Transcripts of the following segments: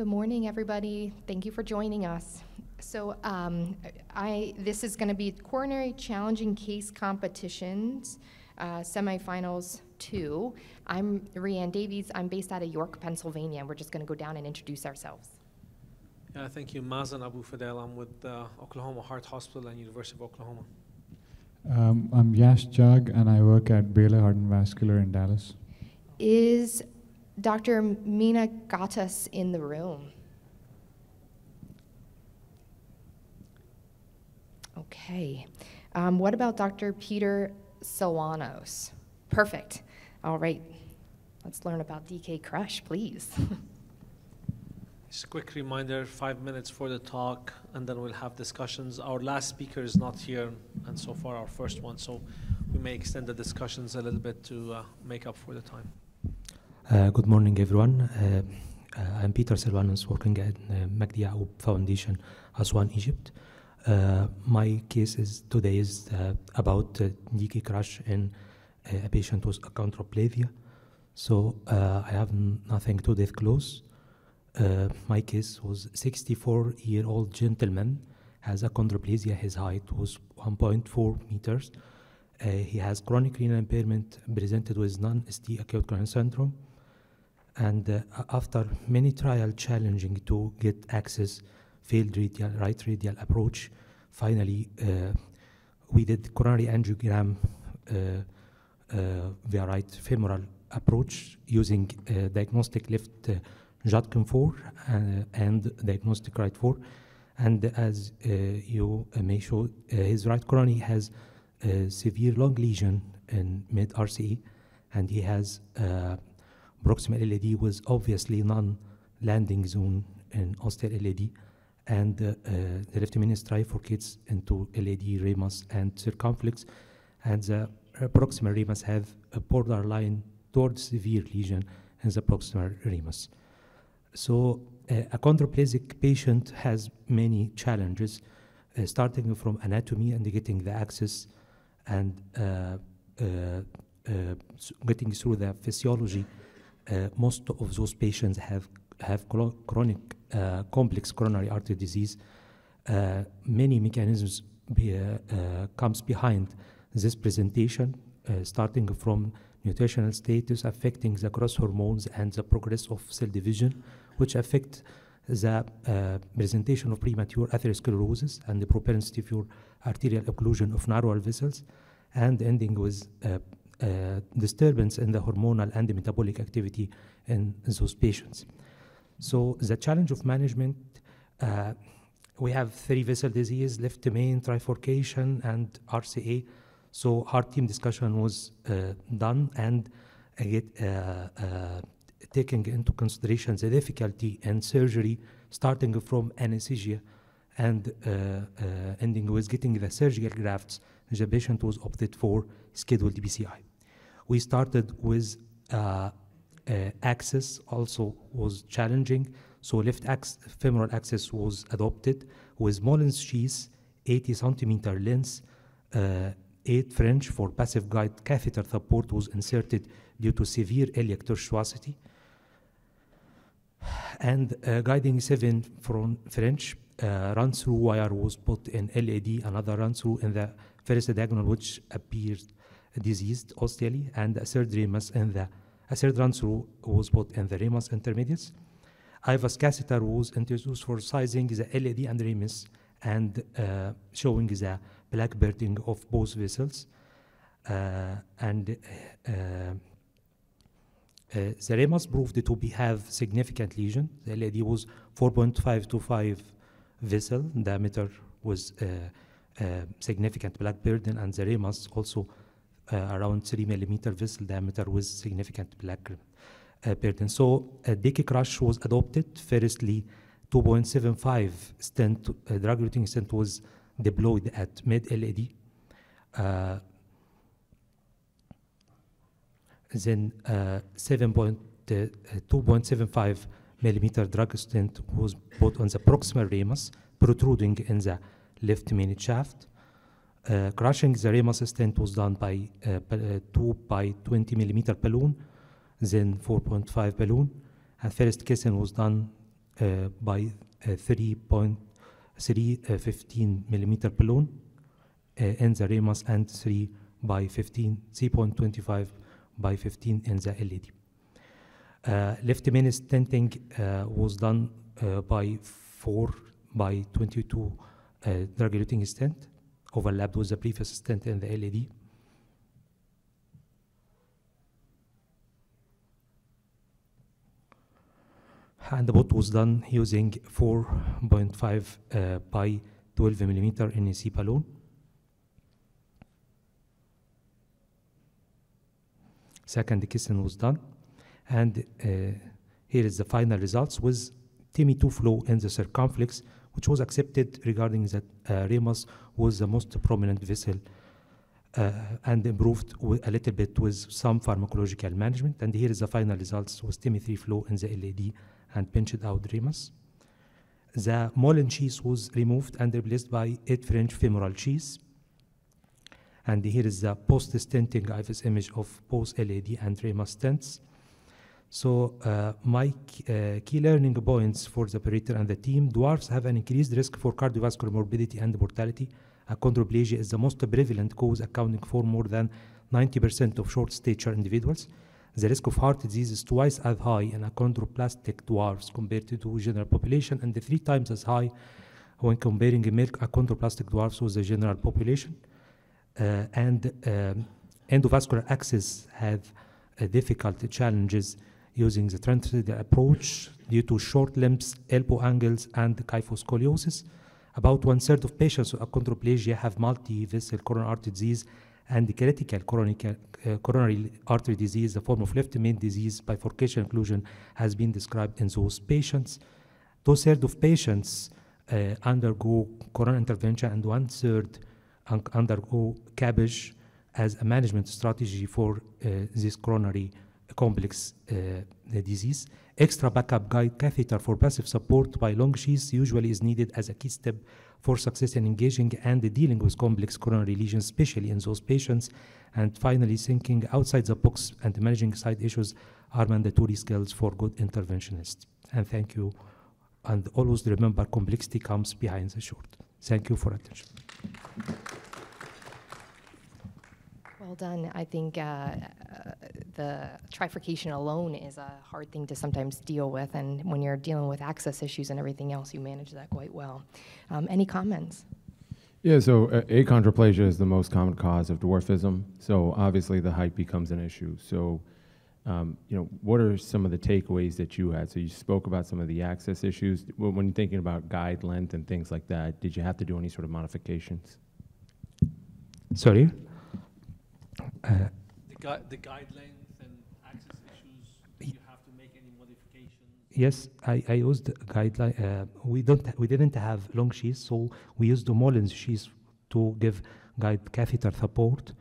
Good morning, everybody. Thank you for joining us. So um, I, this is going to be coronary challenging case competitions, uh, semifinals two. I'm Rhian Davies. I'm based out of York, Pennsylvania. And we're just going to go down and introduce ourselves. Yeah, thank you. Mazen Abu Fadel. I'm with uh, Oklahoma Heart Hospital and University of Oklahoma. Um, I'm Yash Chugh, and I work at Baylor Heart and Vascular in Dallas. Is Dr. Mina Gattas in the room? Okay. Um, what about Dr. Peter Selwanos? Perfect. All right. Let's learn about DK Crush, please. Just a quick reminder, five minutes for the talk, and then we'll have discussions. Our last speaker is not here, and so far our first one, so we may extend the discussions a little bit to uh, make up for the time. Uh, good morning, everyone. Uh, uh, I'm Peter Selwanos, working at uh, Magdi Foundation, Aswan, Egypt. Uh, my case is today is uh, about uh, DK crush in a patient with achondroplasia. So I have nothing to disclose. My case was 64 year old gentleman has achondroplasia. His height was 1.4 meters. He has chronic renal impairment presented with non-ST acute coronary syndrome. And uh, after many trial challenging to get access, failed radial, right radial approach, finally uh, we did coronary angiogram uh, via right femoral approach using diagnostic left uh, Judkin 4 uh, and diagnostic right 4. And as uh, you may show, uh, his right coronary has a severe lung lesion in mid RCA, and he has proximal LAD with obviously non-landing zone in ostial LAD, and uh, the left meniscus trifurcates into LAD ramus, and circumflex, and the uh, proximal ramus have a borderline towards severe lesion in the proximal ramus. So uh, a chondroplasic patient has many challenges, uh, starting from anatomy and getting the access and uh, uh, uh, getting through the physiology. Uh, most of those patients have have chro- chronic uh, complex coronary artery disease. Uh, many mechanisms be, comes behind this presentation, starting from nutritional status affecting the growth hormones and the progress of cell division, which affect the uh, presentation of premature atherosclerosis and the propensity for arterial occlusion of narrower vessels, and ending with uh, uh, disturbance in the hormonal and the metabolic activity in those patients. So the challenge of management, uh, we have three vessel disease, left main, trifurcation, and RCA. So our team discussion was uh, done and uh, uh, taking into consideration the difficulty in surgery, starting from anesthesia and ending with getting the surgical grafts, the patient was opted for scheduled PCI. We started with uh, uh, access also was challenging, so left ax- femoral access was adopted with Mullins sheath, 80 centimeter length, uh, 8 French for passive guide catheter support was inserted due to severe iliac tortuosity. And uh, guiding 7 from French uh, run through wire was put in LAD, another run through in the first diagonal, which appears diseased ostially, and a third ramus in the a third run through was put in the ramus intermedius. IVUS catheter was introduced for sizing the LAD and ramus and uh, showing the plaque burden of both vessels. Uh, and uh, uh, the ramus proved to be have significant lesion. The LAD was 4.5 to 5 vessel diameter was uh, uh, significant plaque burden, and the ramus also around 3 millimeter vessel diameter with significant plaque uh, burden. So uh, DK crush was adopted. Firstly, 2.75 stent, uh, drug-eluting stent was deployed at mid-LAD. Uh, then uh, 7 point, uh, uh, 2.75 millimeter drug stent was put on the proximal ramus, protruding in the left main shaft. Uh, crushing the ramus stent was done by uh, uh, 2 by 20 millimeter balloon, then 4.5 balloon, and first kissing was done by uh, 3.315 millimeter balloon in the Ramus and 3 by 15, 3.25 by 15 in the LAD. Uh, left main stenting uh, was done uh, by 4 by 22 uh, drug-eluting stent, overlapped with the previous stent in the LAD. And the POT was done using 4.5 uh, by 12 millimeter NEC balloon. Second kissing was done. And uh, here is the final results with TIMI2 flow in the circumflex, which was accepted regarding that uh, ramus was the most prominent vessel uh, and improved a little bit with some pharmacological management. And here is the final results with TIMI3 flow in the LAD and pinched out ramus. The Mullins sheath was removed and replaced by 8 French femoral cheese. And here is the post-stenting IVUS image of both LAD and ramus stents. So uh, my uh, key learning points for the operator and the team, dwarfs have an increased risk for cardiovascular morbidity and mortality. Achondroplasia is the most prevalent cause accounting for more than 90% of short stature individuals. The risk of heart disease is twice as high in achondroplastic dwarfs compared to the general population and three times as high when comparing male achondroplastic dwarfs with the general population. Uh, and um, endovascular access have uh, difficult challenges using the translated approach due to short limbs, elbow angles, and kyphoscoliosis. About one third of patients with achondroplasia have multi-vessel coronary artery disease and critical coronary, uh, coronary artery disease, a form of left main disease bifurcation occlusion, has been described in those patients. Two thirds of patients uh, undergo coronary intervention, and one third un- undergo CABG as a management strategy for uh, this coronary complex uh, disease. Extra backup guide catheter for passive support by long sheaths usually is needed as a key step for success in engaging and dealing with complex coronary lesions, especially in those patients. And finally, thinking outside the box and managing side issues are mandatory skills for good interventionists. And thank you. And always remember, complexity comes behind the short. Thank you for attention. Well done. I think uh, uh, the trifurcation alone is a hard thing to sometimes deal with, and when you're dealing with access issues and everything else, you manage that quite well. Um, any comments? Yeah, so uh, achondroplasia is the most common cause of dwarfism. So obviously the height becomes an issue. So, um, you know, what are some of the takeaways that you had? So you spoke about some of the access issues. When when you're thinking about guide length and things like that, did you have to do any sort of modifications? Sorry? Uh, The gui- the guide length and access issues, do you have to make any modifications? Yes, I, I used guideline. Uh, we don't we didn't have long sheaths, so we used the Mullins sheaths to give guide catheter support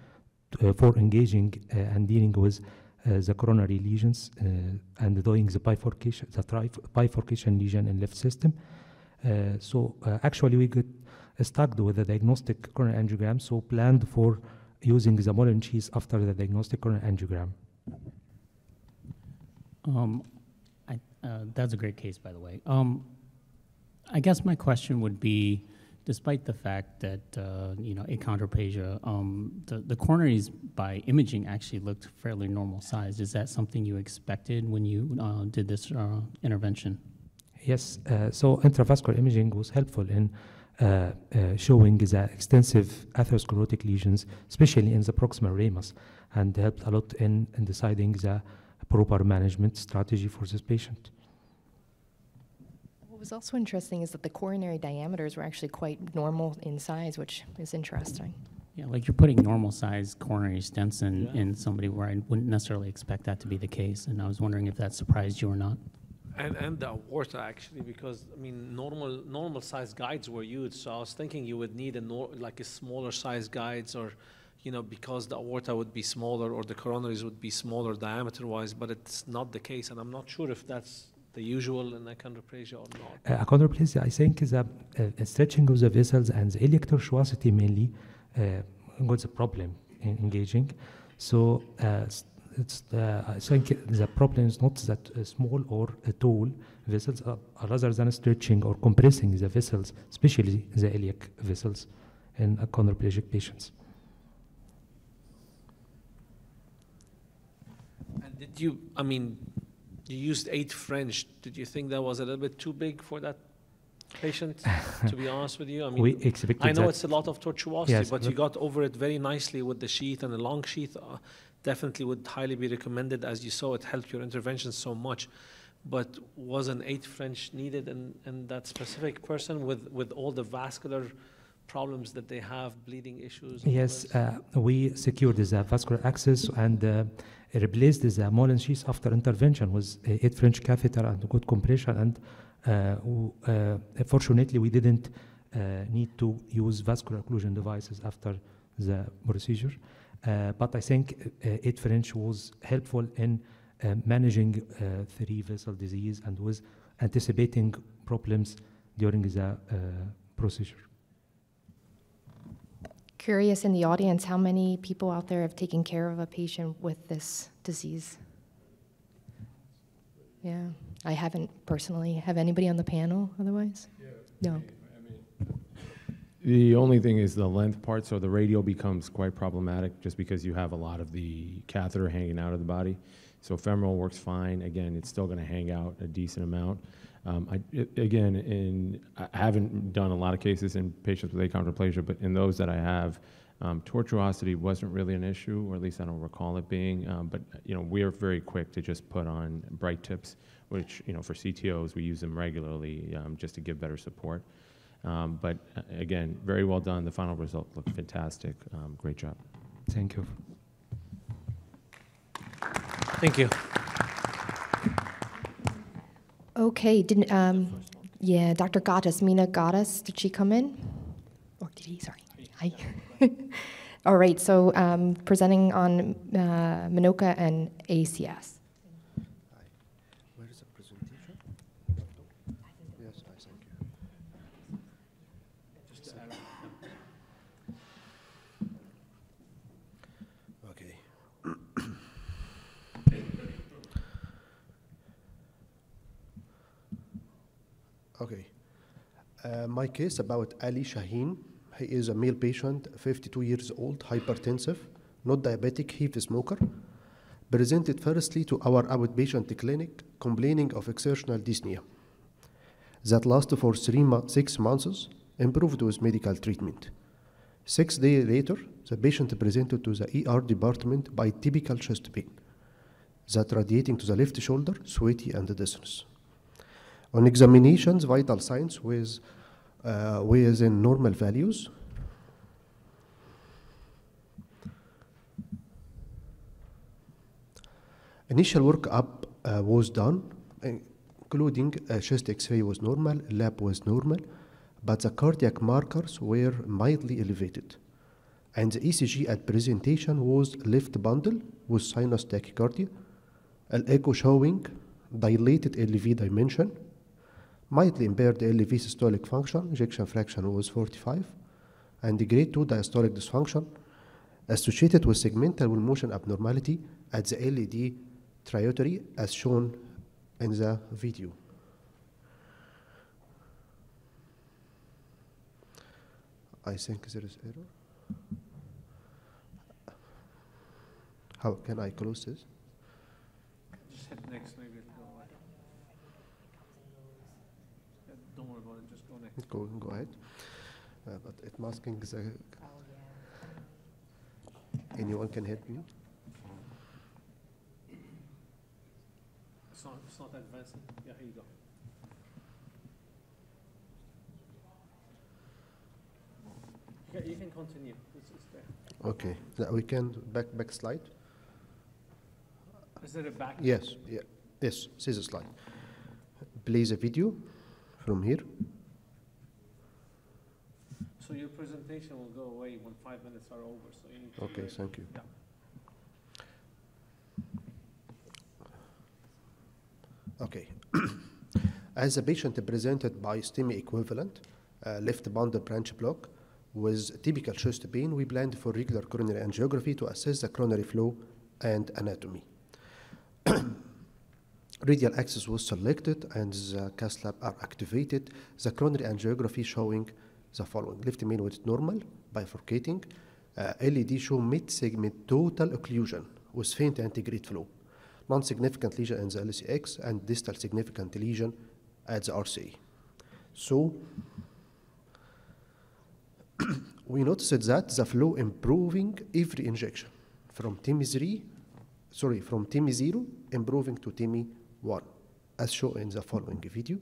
uh, for engaging uh, and dealing with uh, the coronary lesions uh, and doing the bifurcation, the bifurcation lesion in left system. Uh, so actually, we got stuck with the diagnostic coronary angiogram, so planned for using the Mullins sheaths after the diagnostic coronary angiogram. Um, uh, that's a great case, by the way. Um, I guess my question would be, despite the fact that uh, you know achondroplasia, um, the the coronaries by imaging actually looked fairly normal sized. Is that something you expected when you uh, did this uh, intervention? Yes, uh, so intravascular imaging was helpful in uh, showing the extensive atherosclerotic lesions, especially in the proximal ramus, and helped a lot in, in deciding the proper management strategy for this patient. What was also interesting is that the coronary diameters were actually quite normal in size, which is interesting. Yeah, like you're putting normal sized coronary stents in, Yeah. in somebody where I wouldn't necessarily expect that to be the case, and I was wondering if that surprised you or not. And, and the aorta actually, because, I mean, normal, normal size guides were used, so I was thinking you would need a nor, like a smaller size guides or, you know, because the aorta would be smaller or the coronaries would be smaller diameter wise, but it's not the case, and I'm not sure if that's the usual in achondroplasia or not. Uh, achondroplasia, I think, is a, a stretching of the vessels and the iliac mainly uh, got the problem in engaging. So uh, it's the, I think the problem is not that uh, small or uh, tall vessels, uh, rather than stretching or compressing the vessels, especially the iliac vessels in achondroplegic patients. Did you, I mean, you used eight French. Did you think that was a little bit too big for that patient, to be honest with you? I mean, we expected I know that it's a lot of tortuosity, Yes, but you got over it very nicely with the sheath and the long sheath. Uh, definitely would highly be recommended. As you saw, it helped your intervention so much. But was an eight French needed in, in that specific person with, with all the vascular problems that they have, bleeding issues? Yes, uh, we secured the vascular access and uh, replaced the Mullen sheath after intervention with a eight French catheter and good compression. And uh, uh, fortunately, we didn't uh, need to use vascular occlusion devices after the procedure. Uh, but I think uh, eight French was helpful in uh, managing uh, three vessel disease and was anticipating problems during the uh, procedure. Curious in the audience, how many people out there have taken care of a patient with this disease? Yeah, I haven't personally. Have anybody on the panel otherwise? No. The only thing is the length part, so the radial becomes quite problematic just because you have a lot of the catheter hanging out of the body. So femoral works fine. Again, it's still going to hang out a decent amount. Um, I, i- again, in, I haven't done a lot of cases in patients with achondroplasia, but in those that I have, um, tortuosity wasn't really an issue, or at least I don't recall it being. Um, but you know, we are very quick to just put on Brite Tips, which you know, for CTOs we use them regularly um, just to give better support. Um, but uh, again, very well done. The final result looked fantastic. Um, great job. Thank you. Thank you. Okay, didn't, um, yeah, Dr. Gottis, Mina Gottis, did she come in? Or did he, sorry. Hi. All right, so um, presenting on uh, MINOCA and ACS. Where is the presentation? Yes, I thank you. Okay. Okay. Uh, my case about Ali Shaheen. He is a male patient, 52 years old, hypertensive, not diabetic, he heavy smoker. Presented firstly to our outpatient clinic complaining of exertional dyspnea that lasted for three six months, improved with medical treatment. Six days later, the patient presented to the ER department by typical chest pain that radiating to the left shoulder, sweaty and dizziness. On examinations, vital signs was uh, within normal values. Initial workup uh, was done, including a chest X-ray was normal, lab was normal, but the cardiac markers were mildly elevated. And the ECG at presentation was left bundle with sinus tachycardia, an echo showing dilated LV dimension, mildly impaired LV systolic function, ejection fraction was 45, and grade 2 diastolic dysfunction associated with segmental wall motion abnormality at the LAD trajectory as shown in the video. I think there is error. How can I close this? Just hit next, maybe it'll go away. Yeah, Don't worry about it, just go. Go, ahead. Uh, but it masking the. Anyone can help me? It's not, it's not advancing. Yeah, here you go. You can, you can continue. It's, it's there. Okay, Now we can back back slide. Is there a back? Yes, yeah, yes. See the slide. Play the video from here. So your presentation will go away when five minutes are over, so you need to. Okay, thank you. Yeah. Okay. As a patient presented by STEMI equivalent, uh, left bundle branch block, with typical chest pain, we planned for regular coronary angiography to assess the coronary flow and anatomy. Radial axis was selected and the cath lab are activated. The coronary angiography showing the following. Left main with normal, bifurcating. Uh, LAD show mid-segment total occlusion with faint antegrade flow. Non-significant lesion in the LCX and distal significant lesion at the RCA. So, we noticed that the flow improving every injection from TIMI 3, sorry, from TIMI 0 improving to TIMI 1, as shown in the following video.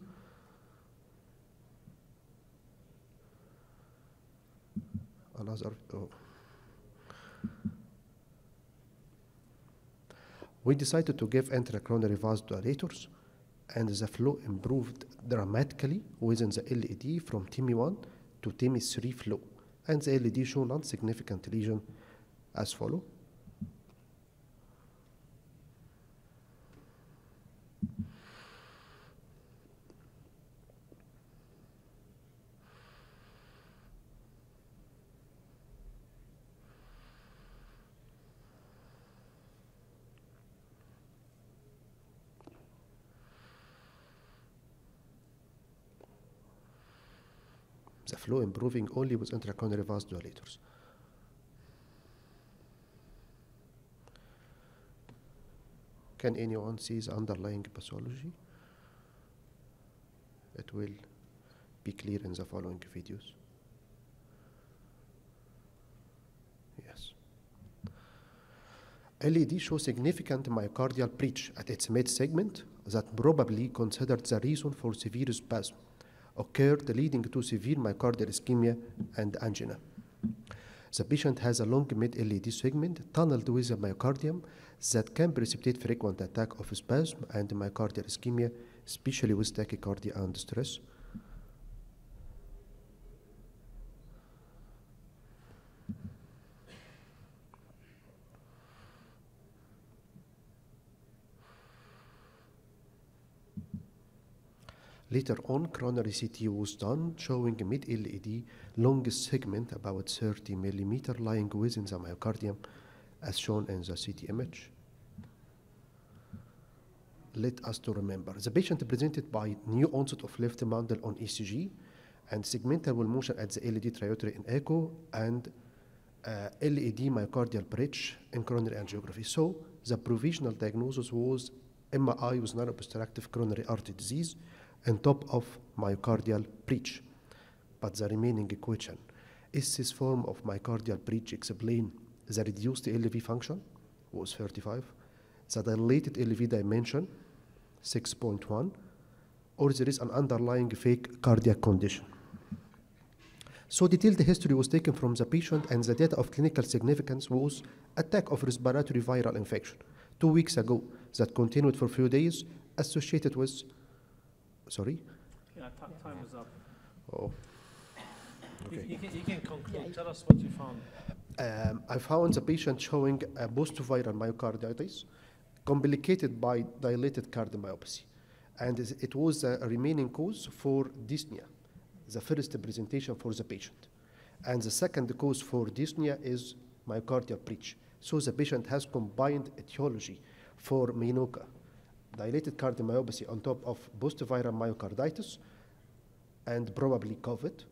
We decided to give intracoronary vasodilators, and the flow improved dramatically within the LAD from TIMI 1 to TIMI 3 flow, and the LAD show non-significant lesion as follow. Flow improving only with intracoronary vasodilators. Can anyone see the underlying pathology? It will be clear in the following videos. Yes. LAD shows significant myocardial breach at its mid segment that probably considered the reason for severe spasm occurred leading to severe myocardial ischemia and angina. The patient has a long mid-LAD segment tunneled with a myocardium that can precipitate frequent attack of spasm and myocardial ischemia, especially with tachycardia and stress. Later on, coronary CT was done, showing a mid-LAD longest segment about 30 millimeter lying within the myocardium, as shown in the CT image. Let us to remember, the patient presented by new onset of left bundle on ECG and segmental wall motion at the LAD trajectory in echo and uh, LAD myocardial bridge in coronary angiography. So the provisional diagnosis was MI with non-obstructive coronary artery disease on top of myocardial breach. But the remaining question, is this form of myocardial breach explain the reduced LV function, was 35, the dilated LV dimension, 6.1, or there is an underlying fake cardiac condition. So detailed history was taken from the patient and the data of clinical significance was attack of respiratory viral infection. Two weeks ago that continued for a few days associated with Sorry? Yeah, time is up. Oh. Okay. you can, you can conclude. Tell us what you found. Um, I found the patient showing a post-viral myocarditis complicated by dilated cardiomyopathy. And it was a remaining cause for dyspnea, the first presentation for the patient. And the second cause for dyspnea is myocardial breach. So the patient has combined etiology for MINOCA, dilated cardiomyopathy on top of post-viral myocarditis and probably COVID.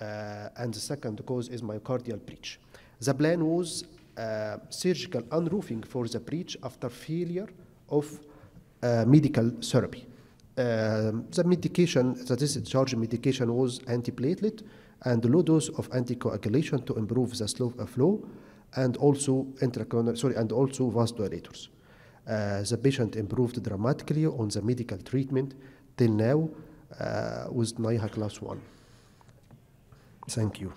Uh, and the second cause is myocardial breach. The plan was uh, surgical unroofing for the breach after failure of uh, medical therapy. Um, the medication, the discharge medication was antiplatelet and low dose of anticoagulation to improve the slow of flow, and also intracoronary, sorry, and also vasodilators. Uh, the patient improved dramatically on the medical treatment till now uh, with NYHA class 1. Thank you.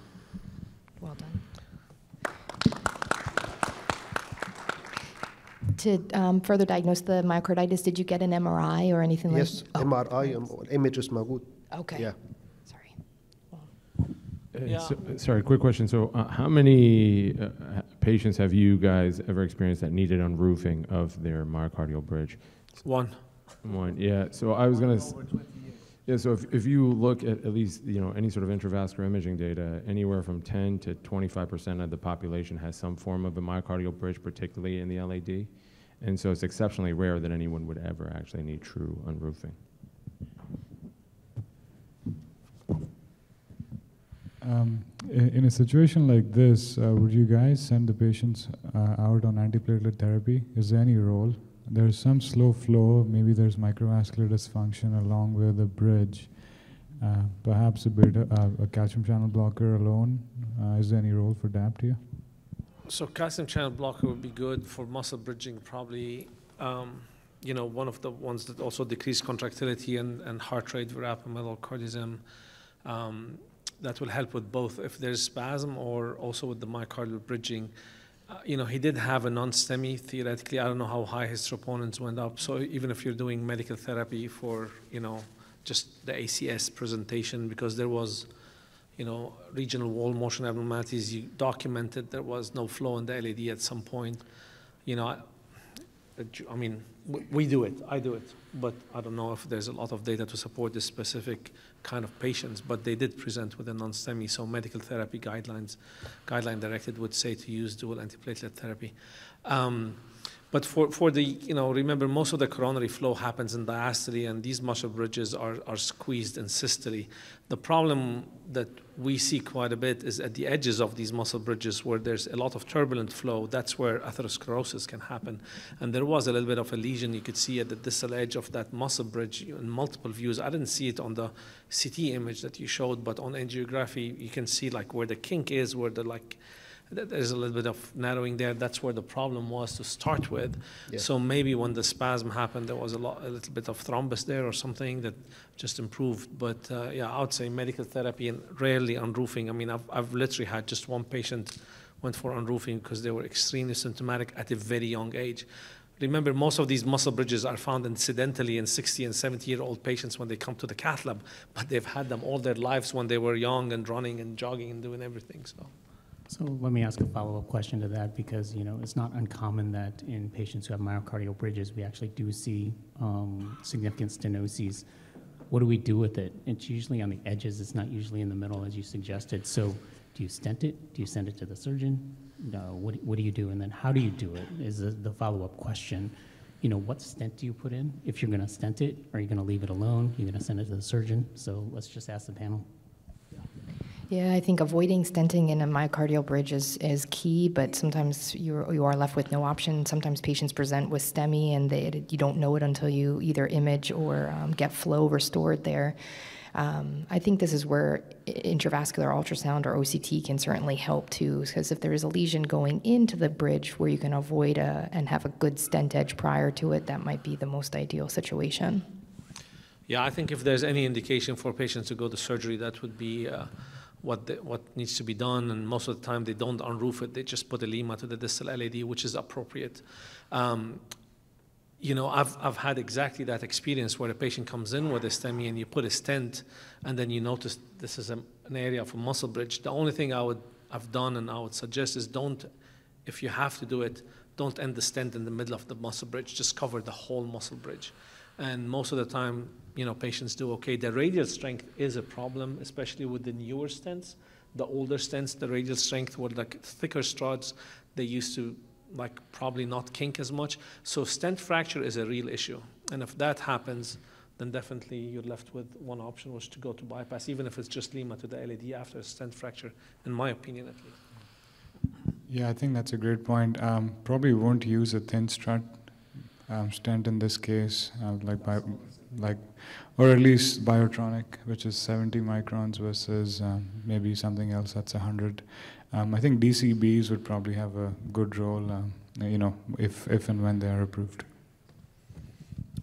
Well done. to um, further diagnose the myocarditis, did you get an MRI or anything yes, like that? Oh, yes. MRI, image is good. Okay. Yeah. Sorry. Well. Uh, yeah. So, sorry, quick question. So, uh, how many, uh, patients have you guys ever experienced that needed unroofing of their myocardial bridge? One. One, yeah. So I was gonna. s- Over 20 years. Yeah, so if, if you look at at least, you know, any sort of intravascular imaging data, anywhere from 10 to 25% of the population has some form of a myocardial bridge, particularly in the LAD. And so it's exceptionally rare that anyone would ever actually need true unroofing. Um, in a situation like this, uh, would you guys send the patients uh, out on antiplatelet therapy? Is there any role? There's some slow flow, maybe there's microvascular dysfunction along with the bridge. Uh, perhaps a beta, uh, a calcium channel blocker alone. Uh, is there any role for DAPT here? So calcium channel blocker would be good for muscle bridging, probably, um, you know, one of the ones that also decrease contractility and, and heart rate, verapamyocardism. Um, that will help with both if there's spasm or also with the myocardial bridging. Uh, you know, he did have a non-STEMI theoretically. I don't know how high his troponins went up. So even if you're doing medical therapy for, you know, just the ACS presentation, because there was, you know, regional wall motion abnormalities, you documented there was no flow in the LAD at some point. You know, I, mean, we, we do it, I do it, but I don't know if there's a lot of data to support this specific kind of patients, but they did present with a non-STEMI, so medical therapy guidelines, guideline directed would say to use dual antiplatelet therapy. Um, but for, for the, you know, remember most of the coronary flow happens in diastole and these muscle bridges are, are squeezed in systole. The problem that we see quite a bit is at the edges of these muscle bridges where there's a lot of turbulent flow, that's where atherosclerosis can happen. And there was a little bit of a lesion you could see at the distal edge of that muscle bridge in multiple views. I didn't see it on the CT image that you showed, but on angiography you can see like where the kink is, where the like, there's a little bit of narrowing there. That's where the problem was to start with. Yeah. So maybe when the spasm happened, there was a lot, a little bit of thrombus there or something that just improved. But uh, yeah, I would say medical therapy and rarely unroofing. I mean, I've, I've literally had just one patient went for unroofing because they were extremely symptomatic at a very young age. Remember, most of these muscle bridges are found incidentally in 60 and 70 year old patients when they come to the cath lab, but they've had them all their lives when they were young and running and jogging and doing everything. So. So let me ask a follow-up question to that because, you know, it's not uncommon that in patients who have myocardial bridges, we actually do see um, significant stenoses. What do we do with it? It's usually on the edges, it's not usually in the middle, as you suggested. So do you stent it? Do you send it to the surgeon? No, what, what do you do? And then how do you do it is the, follow-up question. You know, what stent do you put in? If you're gonna stent it, are you gonna leave it alone? You're gonna send it to the surgeon? So let's just ask the panel. Yeah, I think avoiding stenting in a myocardial bridge is, is key, but sometimes you're, you are left with no option. Sometimes patients present with STEMI and they, you don't know it until you either image or um, get flow restored there. Um, I think this is where intravascular ultrasound or OCT can certainly help too, because if there is a lesion going into the bridge where you can avoid a, and have a good stent edge prior to it, that might be the most ideal situation. Yeah, I think if there's any indication for patients to go to surgery, that would be uh, what the, what needs to be done. And most of the time, they don't unroof it; they just put a lima to the distal LAD, which is appropriate. Um, you know, I've I've had exactly that experience where a patient comes in with a STEMI and you put a stent, and then you notice this is a, an area of a muscle bridge. The only thing I would I've done and I would suggest is don't, if you have to do it, don't end the stent in the middle of the muscle bridge. Just cover the whole muscle bridge. And most of the time, you know, patients do okay. The radial strength is a problem, especially with the newer stents. The older stents, the radial strength were like thicker struts. They used to like probably not kink as much. So stent fracture is a real issue. And if that happens, then definitely you're left with one option, which to go to bypass, even if it's just lima to the LAD after a stent fracture, in my opinion at least. Yeah, I think that's a great point. Um, probably won't use a thin strut um, stent in this case, uh, like by, like, or at least Biotronik, which is 70 microns versus um, maybe something else that's 100. Um, I think DCBs would probably have a good role, um, you know, if if and when they are approved.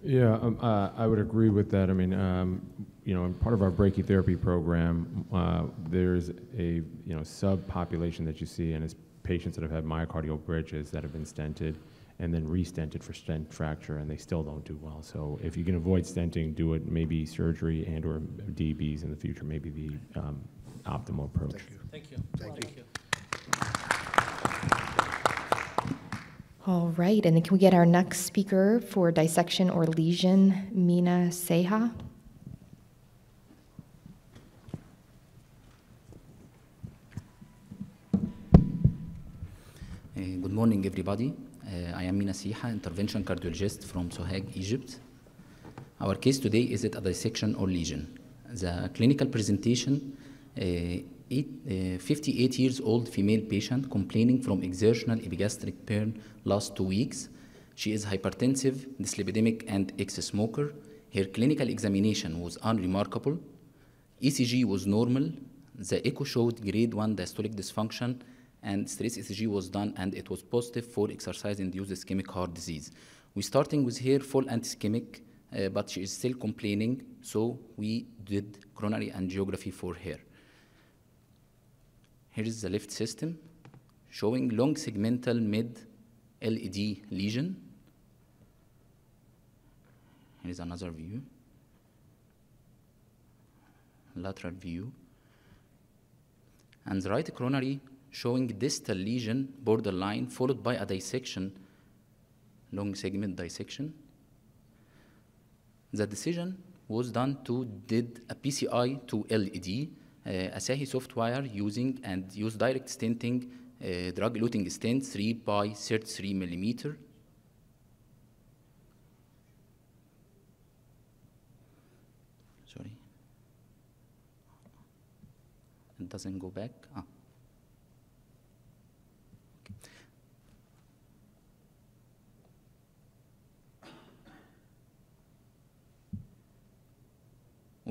Yeah, um, uh, I would agree with that. I mean, um, you know, in part of our brachytherapy program, uh, there's a you know subpopulation that you see, and it's patients that have had myocardial bridges that have been stented and then restented for stent fracture, and they still don't do well. So if you can avoid stenting, do it. Maybe surgery and or DBs in the future may be the um, optimal approach. Thank you. Thank you. Thank, you. you. All right, and then can we get our next speaker for dissection or lesion, Mina Seha? Good morning, everybody. Uh, I am Mina Seha, intervention cardiologist from Sohag, Egypt. Our case today is it a dissection or lesion? The clinical presentation, uh, eight, uh, 58 years old female patient complaining from exertional epigastric pain last two weeks. She is hypertensive, dyslipidemic, and ex-smoker. Her clinical examination was unremarkable. ECG was normal. The echo showed grade 1 diastolic dysfunction, and stress ECG was done, and it was positive for exercise-induced ischemic heart disease. We're starting with her full anti-ischemic, uh, but she is still complaining, so we did coronary angiography for her. Here is the left system showing long segmental mid LED lesion. Here is another view. Lateral view. And the right coronary showing distal lesion borderline followed by a dissection, long segment dissection. The decision was done to did a PCI to LAD, uh, Asahi software using and use direct stenting, uh, drug-eluting stent 3 by 33 millimeter. Sorry. It doesn't go back. Ah.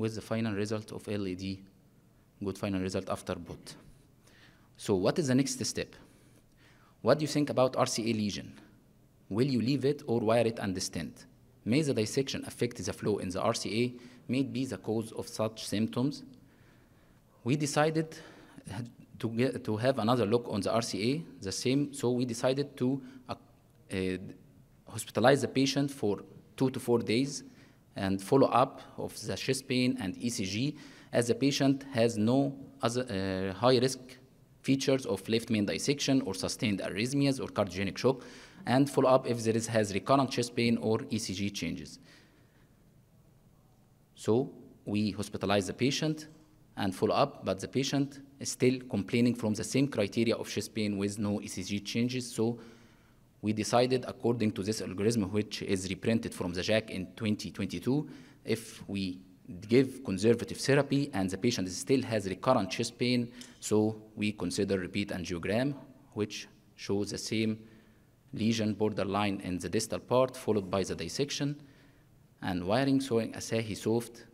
With the final result of LAD, good final result after boot. So what is the next step? What do you think about RCA lesion? Will you leave it or wire it and stent? May the dissection affect the flow in the RCA? May be the cause of such symptoms? We decided to, get, to have another look on the RCA, the same, so we decided to uh, uh, hospitalize the patient for two to four days and follow up of the chest pain and ECG as the patient has no other uh, high risk features of left main dissection or sustained arrhythmias or cardiogenic shock and follow up if there is has recurrent chest pain or ECG changes. So we hospitalize the patient and follow up, but the patient is still complaining from the same criteria of chest pain with no ECG changes. So we decided according to this algorithm which is reprinted from the JACC in 2022, if we give conservative therapy and the patient still has recurrent chest pain, so we consider repeat angiogram, which shows the same lesion borderline in the distal part followed by the dissection, and wiring showing Asahi soft,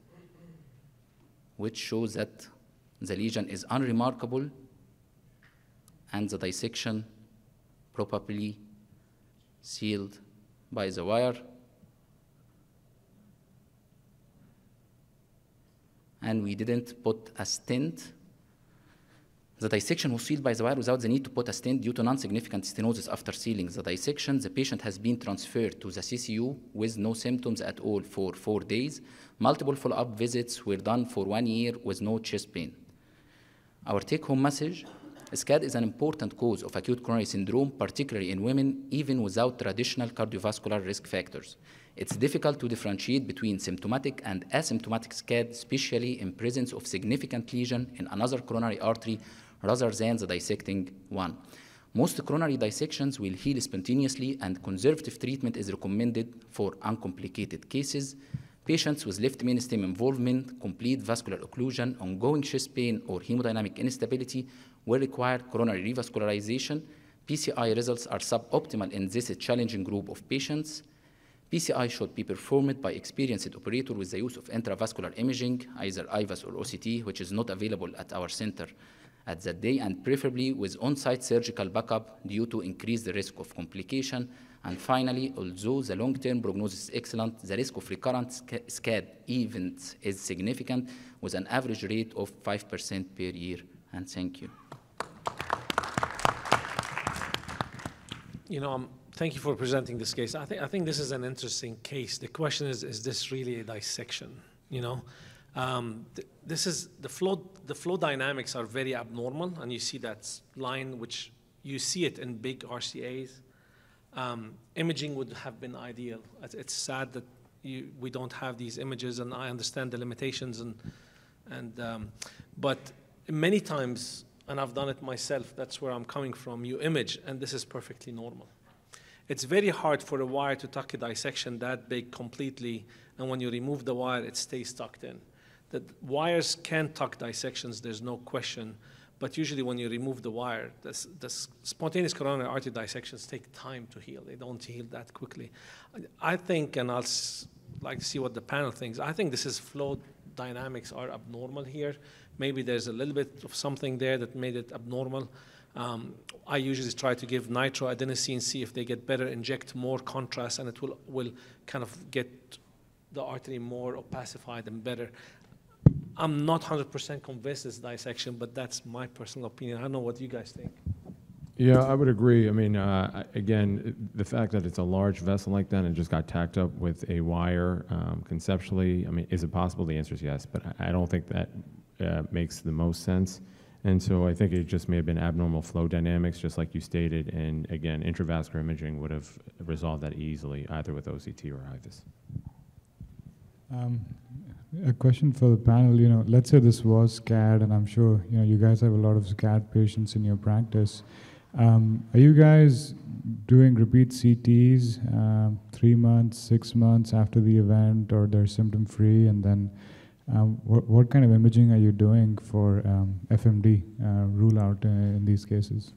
which shows that the lesion is unremarkable and the dissection probably sealed by the wire. And we didn't put a stent. The dissection was sealed by the wire without the need to put a stent due to non-significant stenosis after sealing the dissection. The patient has been transferred to the CCU with no symptoms at all for four days. Multiple follow-up visits were done for one year with no chest pain. Our take-home message SCAD is an important cause of acute coronary syndrome, particularly in women, even without traditional cardiovascular risk factors. It's difficult to differentiate between symptomatic and asymptomatic SCAD, especially in presence of significant lesion in another coronary artery rather than the dissecting one. Most coronary dissections will heal spontaneously, and conservative treatment is recommended for uncomplicated cases. Patients with left main mainstem involvement, complete vascular occlusion, ongoing chest pain, or hemodynamic instability will require coronary revascularization. PCI results are suboptimal in this challenging group of patients. PCI should be performed by experienced operator with the use of intravascular imaging, either IVUS or OCT, which is not available at our center at that day, and preferably with on-site surgical backup due to increased risk of complication. And finally, although the long-term prognosis is excellent, the risk of recurrent SCAD events is significant with an average rate of 5% per year. And thank you. You know, um, thank you for presenting this case. I think I think this is an interesting case. The question is, is this really a dissection? You know, um, th this is the flow. The flow dynamics are very abnormal, and you see that line, which you see it in big RCA's. Um, imaging would have been ideal. It's, it's sad that you, we don't have these images, and I understand the limitations, and and um, but many times and I've done it myself, that's where I'm coming from, you image, and this is perfectly normal. It's very hard for a wire to tuck a dissection that big completely, and when you remove the wire, it stays tucked in. The wires can tuck dissections, there's no question, but usually when you remove the wire, the, the spontaneous coronary artery dissections take time to heal. They don't heal that quickly. I think, and I'll like to see what the panel thinks, I think this is flow dynamics are abnormal here. Maybe there's a little bit of something there that made it abnormal. Um, I usually try to give nitroadenosine, see if they get better, inject more contrast, and it will, will kind of get the artery more opacified and better. I'm not 100% convinced it's dissection, but that's my personal opinion. I don't know what you guys think. Yeah, I would agree. I mean, uh, again, the fact that it's a large vessel like that and just got tacked up with a wire, um, conceptually, I mean, is it possible? The answer is yes, but I, I don't think that uh, makes the most sense. And so I think it just may have been abnormal flow dynamics, just like you stated. And again, intravascular imaging would have resolved that easily, either with OCT or IVUS. Um, a question for the panel. You know, let's say this was SCAD, and I'm sure you know you guys have a lot of SCAD patients in your practice. Um, are you guys doing repeat CTs um, three months, six months after the event, or they're symptom free? And then, um, what, what kind of imaging are you doing for um, FMD uh, rule out uh, in these cases?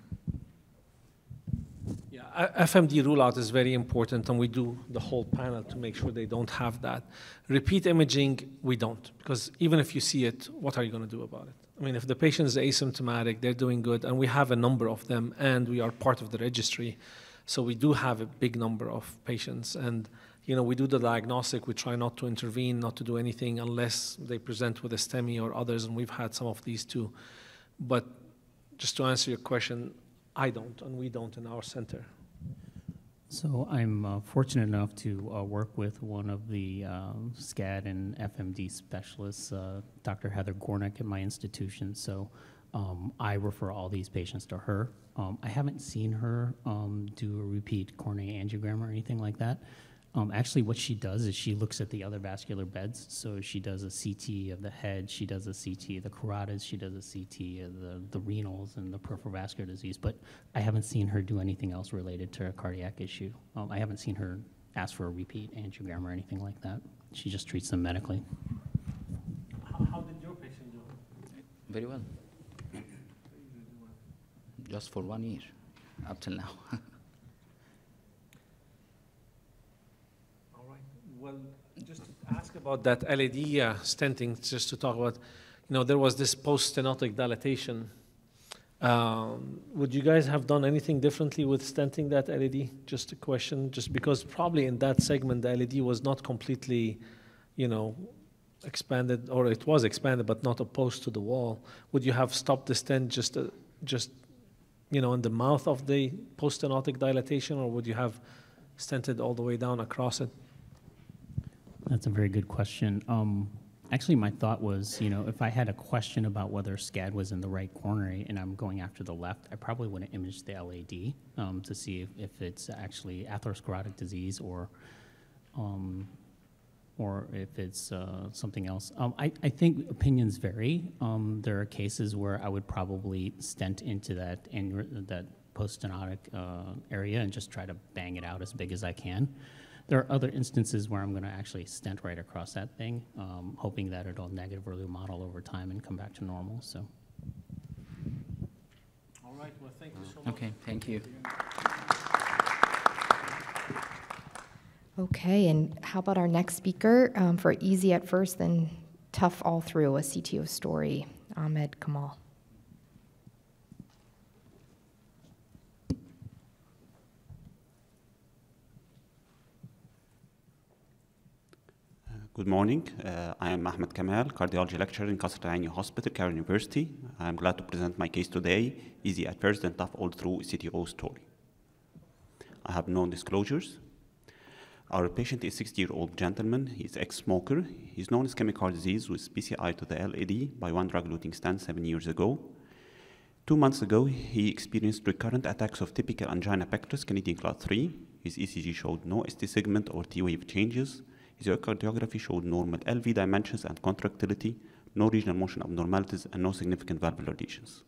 Yeah, FMD rule out is very important, and we do the whole panel to make sure they don't have that. Repeat imaging, we don't, because even if you see it, what are you going to do about it? I mean, if the patient is asymptomatic, they're doing good, and we have a number of them, and we are part of the registry, so we do have a big number of patients, and you know, we do the diagnostic. We try not to intervene, not to do anything unless they present with a STEMI or others, and we've had some of these too. But just to answer your question, I don't, and we don't in our center. So I'm uh, fortunate enough to uh, work with one of the um, SCAD and FMD specialists, uh, Dr. Heather Gornik at my institution. So um, I refer all these patients to her. Um, I haven't seen her um, do a repeat coronary angiogram or anything like that. Um, actually, what she does is she looks at the other vascular beds. So she does a CT of the head, she does a CT of the carotids, she does a CT of the, the renals and the peripheral vascular disease. But I haven't seen her do anything else related to a cardiac issue. Um, I haven't seen her ask for a repeat angiogram or anything like that. She just treats them medically. How, how did your patient do? Very well. Just for one year, up till now. All right. Well, just to ask about that LAD uh, stenting, just to talk about, you know, there was this post-stenotic dilatation. Um, would you guys have done anything differently with stenting that LAD? Just a question, just because probably in that segment the LAD was not completely, you know, expanded, or it was expanded but not opposed to the wall. Would you have stopped the stent just, uh, just, you know, in the mouth of the post-stenotic dilatation, or would you have stented all the way down across it? That's a very good question. Um, actually, my thought was, you know, if I had a question about whether SCAD was in the right coronary and I'm going after the left, I probably would have imaged the LAD um, to see if, if it's actually atherosclerotic disease or, um, or if it's uh, something else. Um, I, I think opinions vary. Um, there are cases where I would probably stent into that aneur- that post-stenotic uh, area and just try to bang it out as big as I can. There are other instances where I'm going to actually stent right across that thing, um, hoping that it'll negatively model over time and come back to normal. So. All right, well, thank you so much. Okay, thank you. Okay, and how about our next speaker um, for easy at first, then tough all through, a CTO story, Ahmed Kamal. Good morning. Uh, I am Ahmed Kamal, cardiology lecturer in Qasr Al Hospital, Cairo University. I'm glad to present my case today, easy at first and tough all through CTO story. I have no disclosures. Our patient is 60-year-old gentleman. He's ex-smoker. He's known ischemic disease with PCI to the LAD by one drug-eluting stent seven years ago. Two months ago, he experienced recurrent attacks of typical angina pectoris, Canadian class 3. His ECG showed no ST segment or T wave changes. His echocardiography showed normal LV dimensions and contractility, no regional motion abnormalities, and no significant valvular lesions.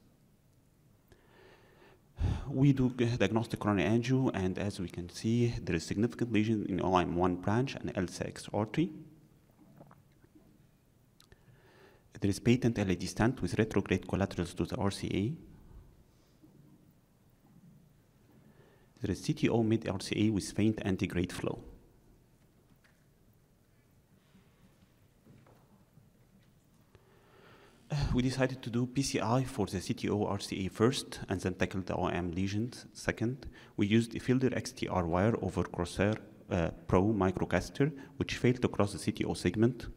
we do diagnostic coronary angio, and as we can see, there is significant lesion in OIM1 branch and LCX artery. There is patent LAD stent with retrograde collaterals to the RCA. There is CTO mid RCA with faint antegrade flow. we decided to do PCI for the CTO RCA first and then tackle the OM lesions second. We used a Fielder XTR wire over Corsair uh, Pro microcatheter, which failed to cross the CTO segment.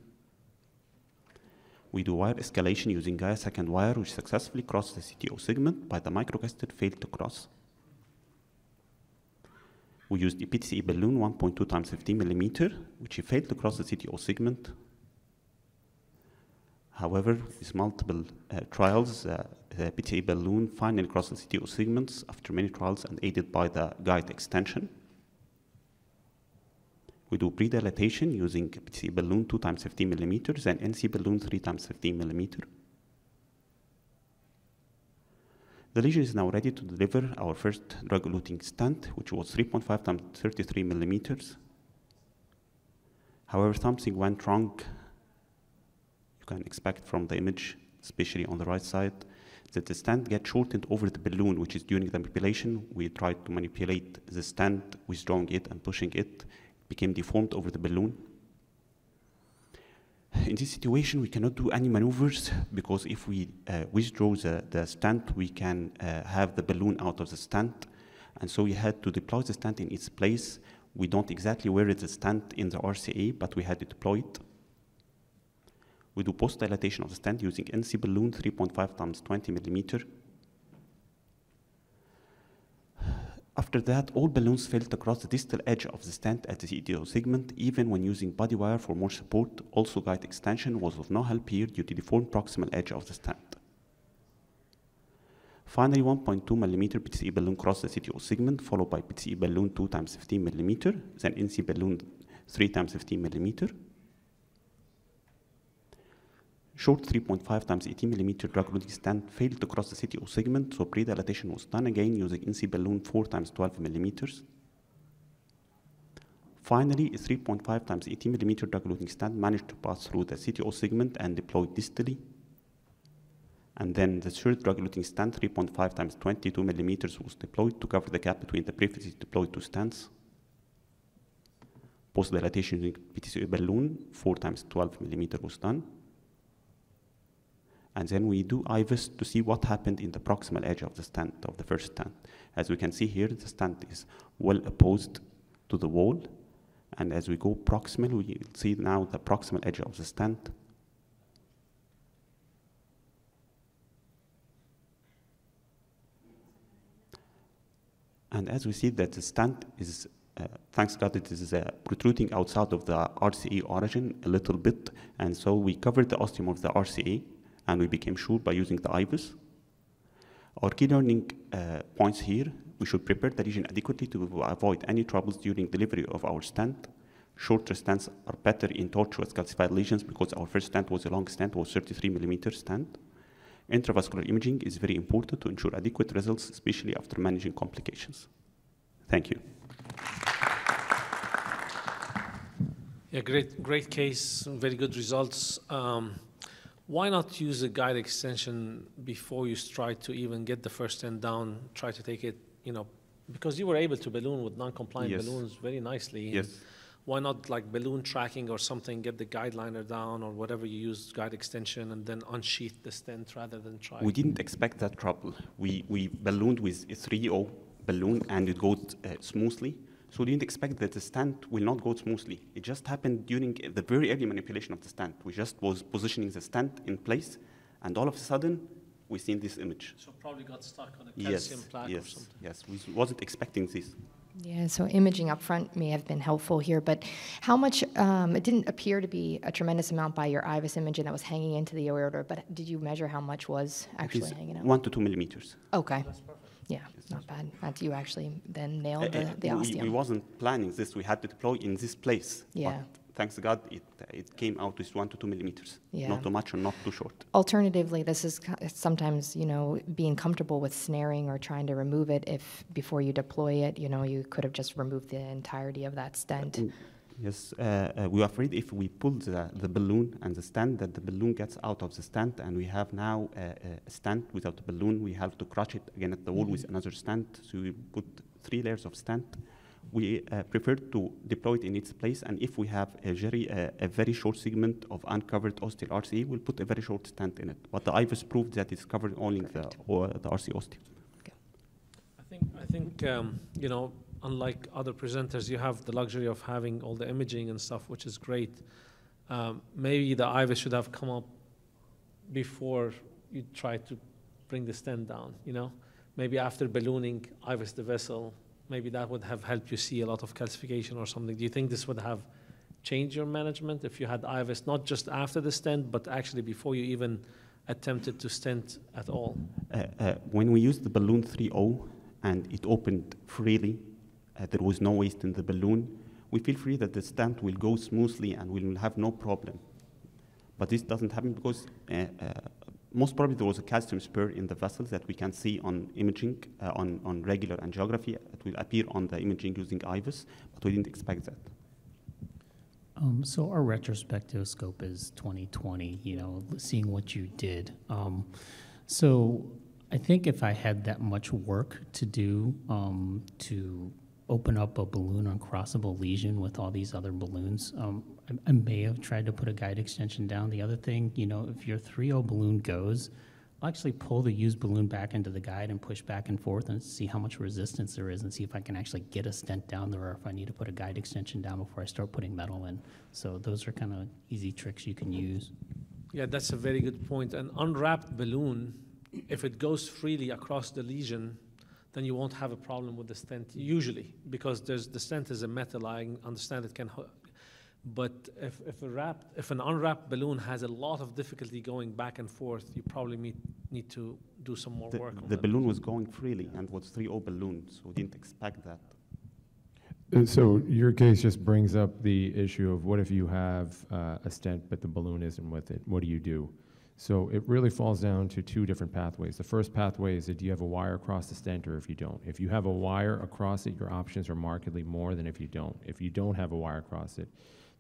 We do wire escalation using Gaia second wire, which successfully crossed the CTO segment, but the microcatheter failed to cross. We used a PTCA balloon 1.2 times 15 millimeter, which failed to cross the CTO segment. However, with multiple uh, trials, uh, the PTA balloon finally crossed the CTO segments after many trials and aided by the guide extension. We do pre-dilatation using PTA balloon 2 times 15 millimeters and NC balloon 3 times 15 millimeter. The lesion is now ready to deliver our first drug-eluting stent, which was 3.5 times 33 millimeters. However, something went wrong you can expect from the image, especially on the right side, that the stand gets shortened over the balloon, which is during the manipulation. We tried to manipulate the stand, withdrawing it and pushing it. It became deformed over the balloon. In this situation, we cannot do any maneuvers because if we uh, withdraw the, the stand, we can uh, have the balloon out of the stand. And so we had to deploy the stand in its place. We don't exactly where the stand in the RCA, but we had to deploy it. We do post dilatation of the stent using NC balloon 3.5 times 20 millimeter. After that, all balloons failed to cross the distal edge of the stent at the CTO segment, even when using body wire for more support. Also, guide extension was of no help here due to the deformed proximal edge of the stent. Finally, 1.2 millimeter PTCA balloon crossed the CTO segment, followed by PTCA balloon 2 times 15 millimeter, then NC balloon 3 times 15 millimeter. Short 3.5 times 18 millimeter drug eluting stent failed to cross the CTO segment, so pre-dilatation was done again using NC balloon 4 times 12 millimeters. Finally, a 3.5 times 18 millimeter drug eluting stent managed to pass through the CTO segment and deploy distally. And then the third drug eluting stent, 3.5 times 22 millimeters, was deployed to cover the gap between the previously deployed two stents. Post dilatation using PTCA balloon, 4 times 12 millimeter was done and then we do IVUS to see what happened in the proximal edge of the stent, of the first stent. As we can see here, the stent is well opposed to the wall, and as we go proximal, we see now the proximal edge of the stent. And as we see that the stent is, uh, thanks God, it is uh, protruding outside of the RCA origin a little bit, and so we covered the ostium of the RCA, and we became sure by using the IVUS. Our key learning uh, points here, we should prepare the region adequately to avoid any troubles during delivery of our stent. Shorter stents are better in tortuous calcified lesions because our first stent was a long stent, was 33 millimeter stent. Intravascular imaging is very important to ensure adequate results, especially after managing complications. Thank you. Yeah, great, great case, very good results. Um, why not use a guide extension before you try to even get the first end down? Try to take it, you know, because you were able to balloon with non-compliant Yes. balloons very nicely. Yes. Why not like balloon tracking or something? Get the guide liner down or whatever you use, guide extension, and then unsheath the stent rather than try. We didn't expect that trouble. We, we ballooned with a 3O balloon and it goes uh, smoothly. So we didn't expect that the stent will not go smoothly. It just happened during the very early manipulation of the stent. We just was positioning the stent in place and all of a sudden we seen this image. So probably got stuck on a Yes, calcium plaque or yes, something. yes. We wasn't expecting this. Yeah, so imaging up front may have been helpful here, but how much, um, it didn't appear to be a tremendous amount by your IVUS imaging that was hanging into the aorta, but did you measure how much was actually is hanging out? one to two millimeters. Okay. Yeah, not bad. That's you actually then Uh, nailed the, uh, the we, we ostium. wasn't planning this. We had to deploy in this place. Yeah. But thanks God, it, it came out with one to two millimeters. Yeah. Not too much and not too short. Alternatively, this is sometimes, you know, being comfortable with snaring or trying to remove it if, before you deploy it, you know, you could have just removed the entirety of that stent. Mm, Yes, uh, uh, we are afraid if we pull the, the balloon and the stand, that the balloon gets out of the stand, and we have now uh, a stand without a balloon. We have to crush it again at the wall with another stand. So we put three layers of stand. We uh, prefer to deploy it in its place, and if we have a very, uh, a very short segment of uncovered ostial RCA, we'll put a very short stand in it. But the IVUS proved that it's covered only the, Perfect. or the RC ostium. I think, I think, um, you know, unlike other presenters, you have the luxury of having all the imaging and stuff, which is great. Um, maybe the IVUS should have come up before you try to bring the stent down, you know? Maybe after ballooning IVUS the vessel, maybe that would have helped you see a lot of calcification or something. Do you think this would have changed your management if you had IVUS, not just after the stent, but actually before you even attempted to stent at all? Uh, uh, when we used the balloon 3.0 and it opened freely, there was no waste in the balloon, we feel free that the stent will go smoothly and we will have no problem. But this doesn't happen because uh, uh, most probably there was a calcium spur in the vessels that we can see on imaging, uh, on, on regular angiography. It will appear on the imaging using IVUS, but we didn't expect that. Um, so our retrospective scope is 2020, you know, seeing what you did. Um, so I think if I had that much work to do um, to open up a balloon uncrossable lesion with all these other balloons, um, I, I may have tried to put a guide extension down. The other thing, you know, if your 3.0 balloon goes, I'll actually pull the used balloon back into the guide and push back and forth and see how much resistance there is and see if I can actually get a stent down there or if I need to put a guide extension down before I start putting metal in. So those are kind of easy tricks you can use. Yeah, that's a very good point. An unwrapped balloon, if it goes freely across the lesion, then you won't have a problem with the stent usually because there's the stent is a metal. I understand it can, ho- but if, if a wrapped, if an unwrapped balloon has a lot of difficulty going back and forth, you probably need, need to do some more The, work on the that. balloon was going freely and was 3.0 balloon, so we didn't expect that. Uh, So your case just brings up the issue of what if you have uh, a stent but the balloon isn't with it? What do you do? So it really falls down to two different pathways. The first pathway is that do you have a wire across the stent or if you don't? If you have a wire across it, your options are markedly more than if you don't. If you don't have a wire across it,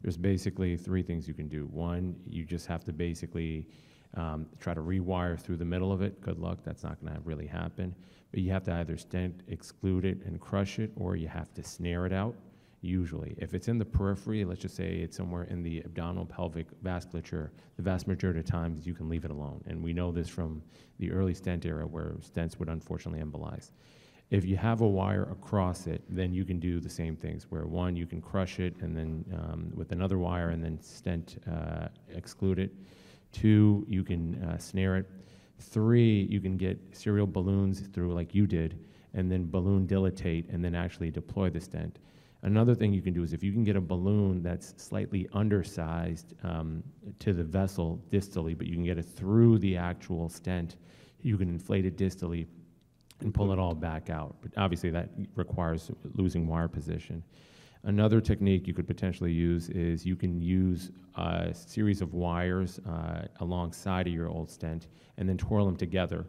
there's basically three things you can do. One, you just have to basically um, try to rewire through the middle of it. Good luck, that's not going to really happen. But you have to either stent, exclude it, and crush it, or you have to snare it out. Usually, if it's in the periphery, let's just say it's somewhere in the abdominal pelvic vasculature, the vast majority of times you can leave it alone. And we know this from the early stent era where stents would unfortunately embolize. If you have a wire across it, then you can do the same things. Where one, you can crush it, and then um, with another wire, and then stent uh, exclude it. Two, you can uh, snare it. Three, you can get serial balloons through like you did, and then balloon dilatate, and then actually deploy the stent. Another thing you can do is if you can get a balloon that's slightly undersized um, to the vessel distally, but you can get it through the actual stent, you can inflate it distally and pull it all back out. But obviously, that requires losing wire position. Another technique you could potentially use is you can use a series of wires uh, alongside of your old stent and then twirl them together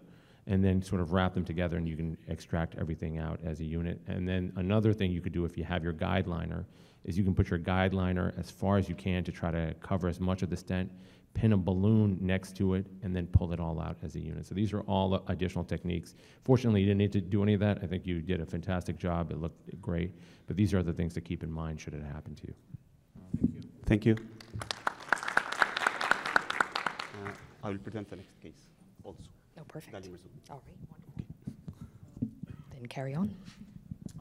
and then sort of wrap them together and you can extract everything out as a unit. And then another thing you could do if you have your guide liner is you can put your guide liner as far as you can to try to cover as much of the stent, pin a balloon next to it, and then pull it all out as a unit. So these are all additional techniques. Fortunately, you didn't need to do any of that. I think you did a fantastic job. It looked great. But these are the things to keep in mind should it happen to you. Thank you. Uh, I will present the next case also. No, perfect. All right, wonderful. Then carry on.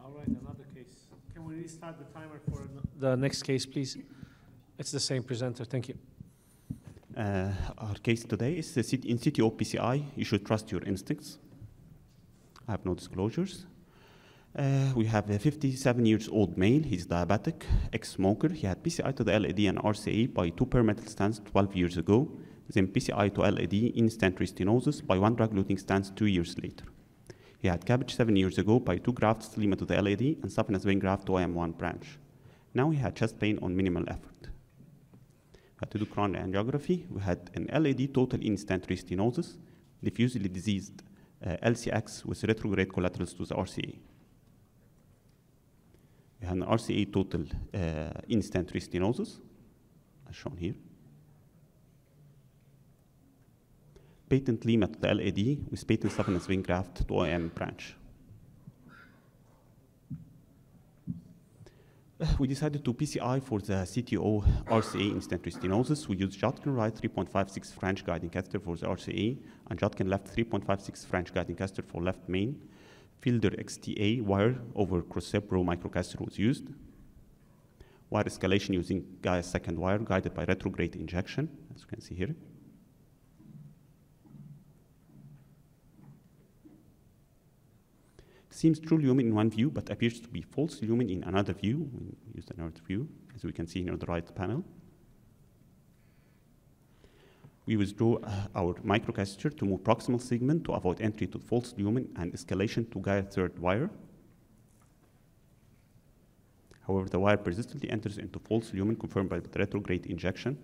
All right, another case. Can we restart the timer for the next case, please? It's the same presenter, thank you. Uh, our case today is the CT in CTO PCI. You should trust your instincts. I have no disclosures. Uh, we have a 57 years old male. He's diabetic, ex-smoker. He had PCI to the LAD and RCA by two bare-metal stents 12 years ago. Then PCI to LAD in stent restenosis by one drug-eluting stents two years later. He had CABG seven years ago by two grafts Lima to the LAD and saphenous vein graft to IM1 branch. Now he had chest pain on minimal effort. had to do coronary angiography. We had an LAD total in-stent restenosis, diffusely diseased uh, LCX with retrograde collaterals to the RCA. We had an RCA total uh, in-stent restenosis, as shown here. Patent LIMA to LAD with patent saphenous vein graft to OM branch. we decided to PCI for the CTO RCA in-stent restenosis. We used Judkin right 3.56 French guiding catheter for the RCA and Judkin left 3.56 French guiding catheter for left main. Fielder XTA wire over Corsair Pro microcatheter was used. Wire escalation using Gaia second wire guided by retrograde injection, as you can see here. Seems true lumen in one view, but appears to be false lumen in another view. We use another view, as we can see here on the right panel. We withdraw uh, our microcatheter to move proximal segment to avoid entry to false lumen and escalation to Gaia third wire. However, the wire persistently enters into false lumen confirmed by the retrograde injection.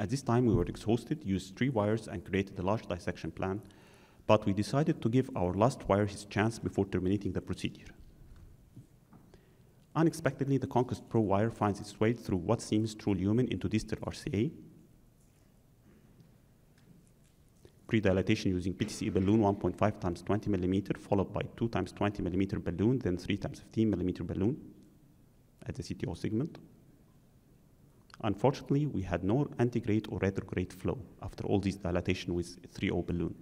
At this time, we were exhausted, used three wires, and created a large dissection plan, but we decided to give our last wire his chance before terminating the procedure. Unexpectedly, the Conquest Pro wire finds its way through what seems true lumen into distal RCA. Pre-dilatation using PTCA balloon 1.5 times 20 millimeter, followed by 2 times 20 millimeter balloon, then 3 times 15 millimeter balloon at the CTO segment. Unfortunately, we had no antegrade or retrograde flow after all this dilatation with 3O balloon.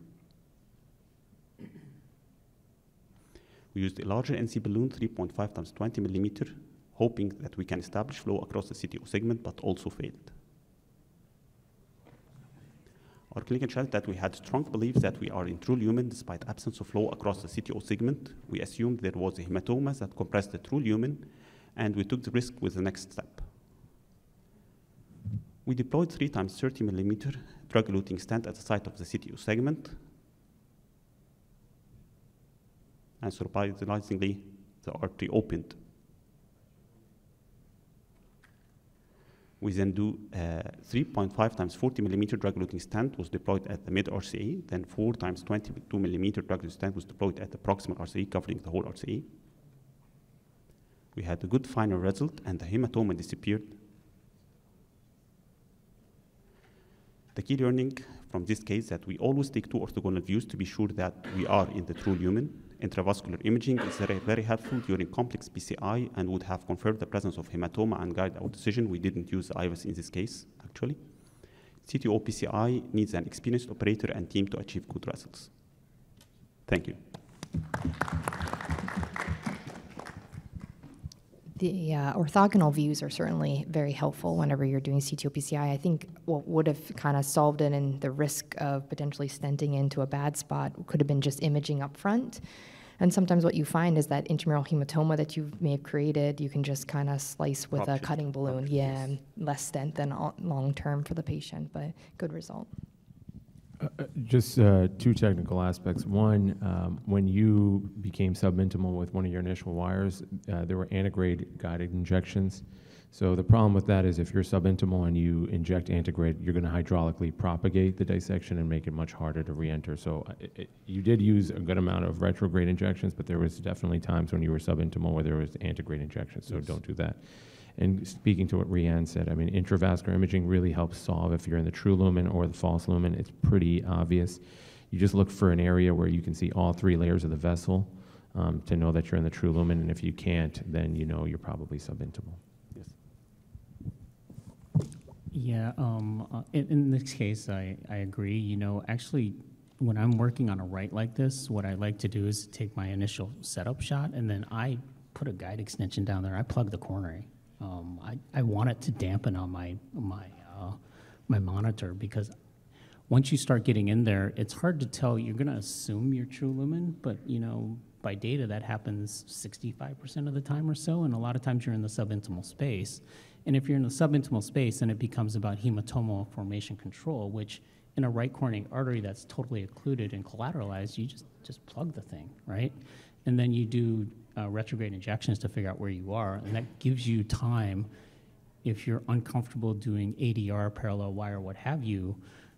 We used a larger NC balloon, 3.5 times 20 millimeter, hoping that we can establish flow across the CTO segment, but also failed. Our clinical showed that we had strong beliefs that we are in true lumen despite absence of flow across the CTO segment. We assumed there was a hematoma that compressed the true lumen, and we took the risk with the next step. We deployed 3 times 30 millimeter drug-eluting stent at the site of the CTO segment. And surprisingly, the artery opened. We then do uh, 3.5 times 40 millimeter drug-eluting stent was deployed at the mid RCA, then 4 times 22 millimeter drug-eluting stent was deployed at the proximal RCA, covering the whole RCA. We had a good final result, and the hematoma disappeared The key learning from this case that we always take two orthogonal views to be sure that we are in the true lumen. Intravascular imaging is very, very helpful during complex PCI and would have confirmed the presence of hematoma and guide our decision. We didn't use IVUS in this case, actually. CTO PCI needs an experienced operator and team to achieve good results. Thank you. The uh, orthogonal views are certainly very helpful whenever you're doing CTO-PCI. I think what would have kind of solved it and the risk of potentially stenting into a bad spot could have been just imaging up front. And sometimes what you find is that intramural hematoma that you may have created, you can just kind of slice with a cutting balloon. Yeah, less stent than long term for the patient, but good result. Uh, just uh, two technical aspects. One, um, when you became subintimal with one of your initial wires, uh, there were antegrade guided injections. So the problem with that is if you're subintimal and you inject antegrade, you're going to hydraulically propagate the dissection and make it much harder to re-enter. So uh, it, it, you did use a good amount of retrograde injections, but there was definitely times when you were subintimal where there was antegrade injections. So yes. don't do that. And speaking to what Rhian said, I mean, intravascular imaging really helps solve if you're in the true lumen or the false lumen. It's pretty obvious. You just look for an area where you can see all three layers of the vessel um, to know that you're in the true lumen. And if you can't, then you know you're probably subintimal. Yes. Yeah, um, uh, in, in, this case, I, I agree. You know, actually, when I'm working on a right like this, what I like to do is take my initial setup shot and then I put a guide extension down there. I plug the coronary. Um, I, I want it to dampen on my my uh, my monitor because once you start getting in there, it's hard to tell. You're going to assume you're true lumen, but you know by data that happens 65% of the time or so, and a lot of times you're in the subintimal space. And if you're in the subintimal space, then it becomes about hematomal formation control, which in a right coronary artery that's totally occluded and collateralized, you just just plug the thing, right? and then you do uh, retrograde injections to figure out where you are, and that gives you time, if you're uncomfortable doing ADR, parallel wire, what have you,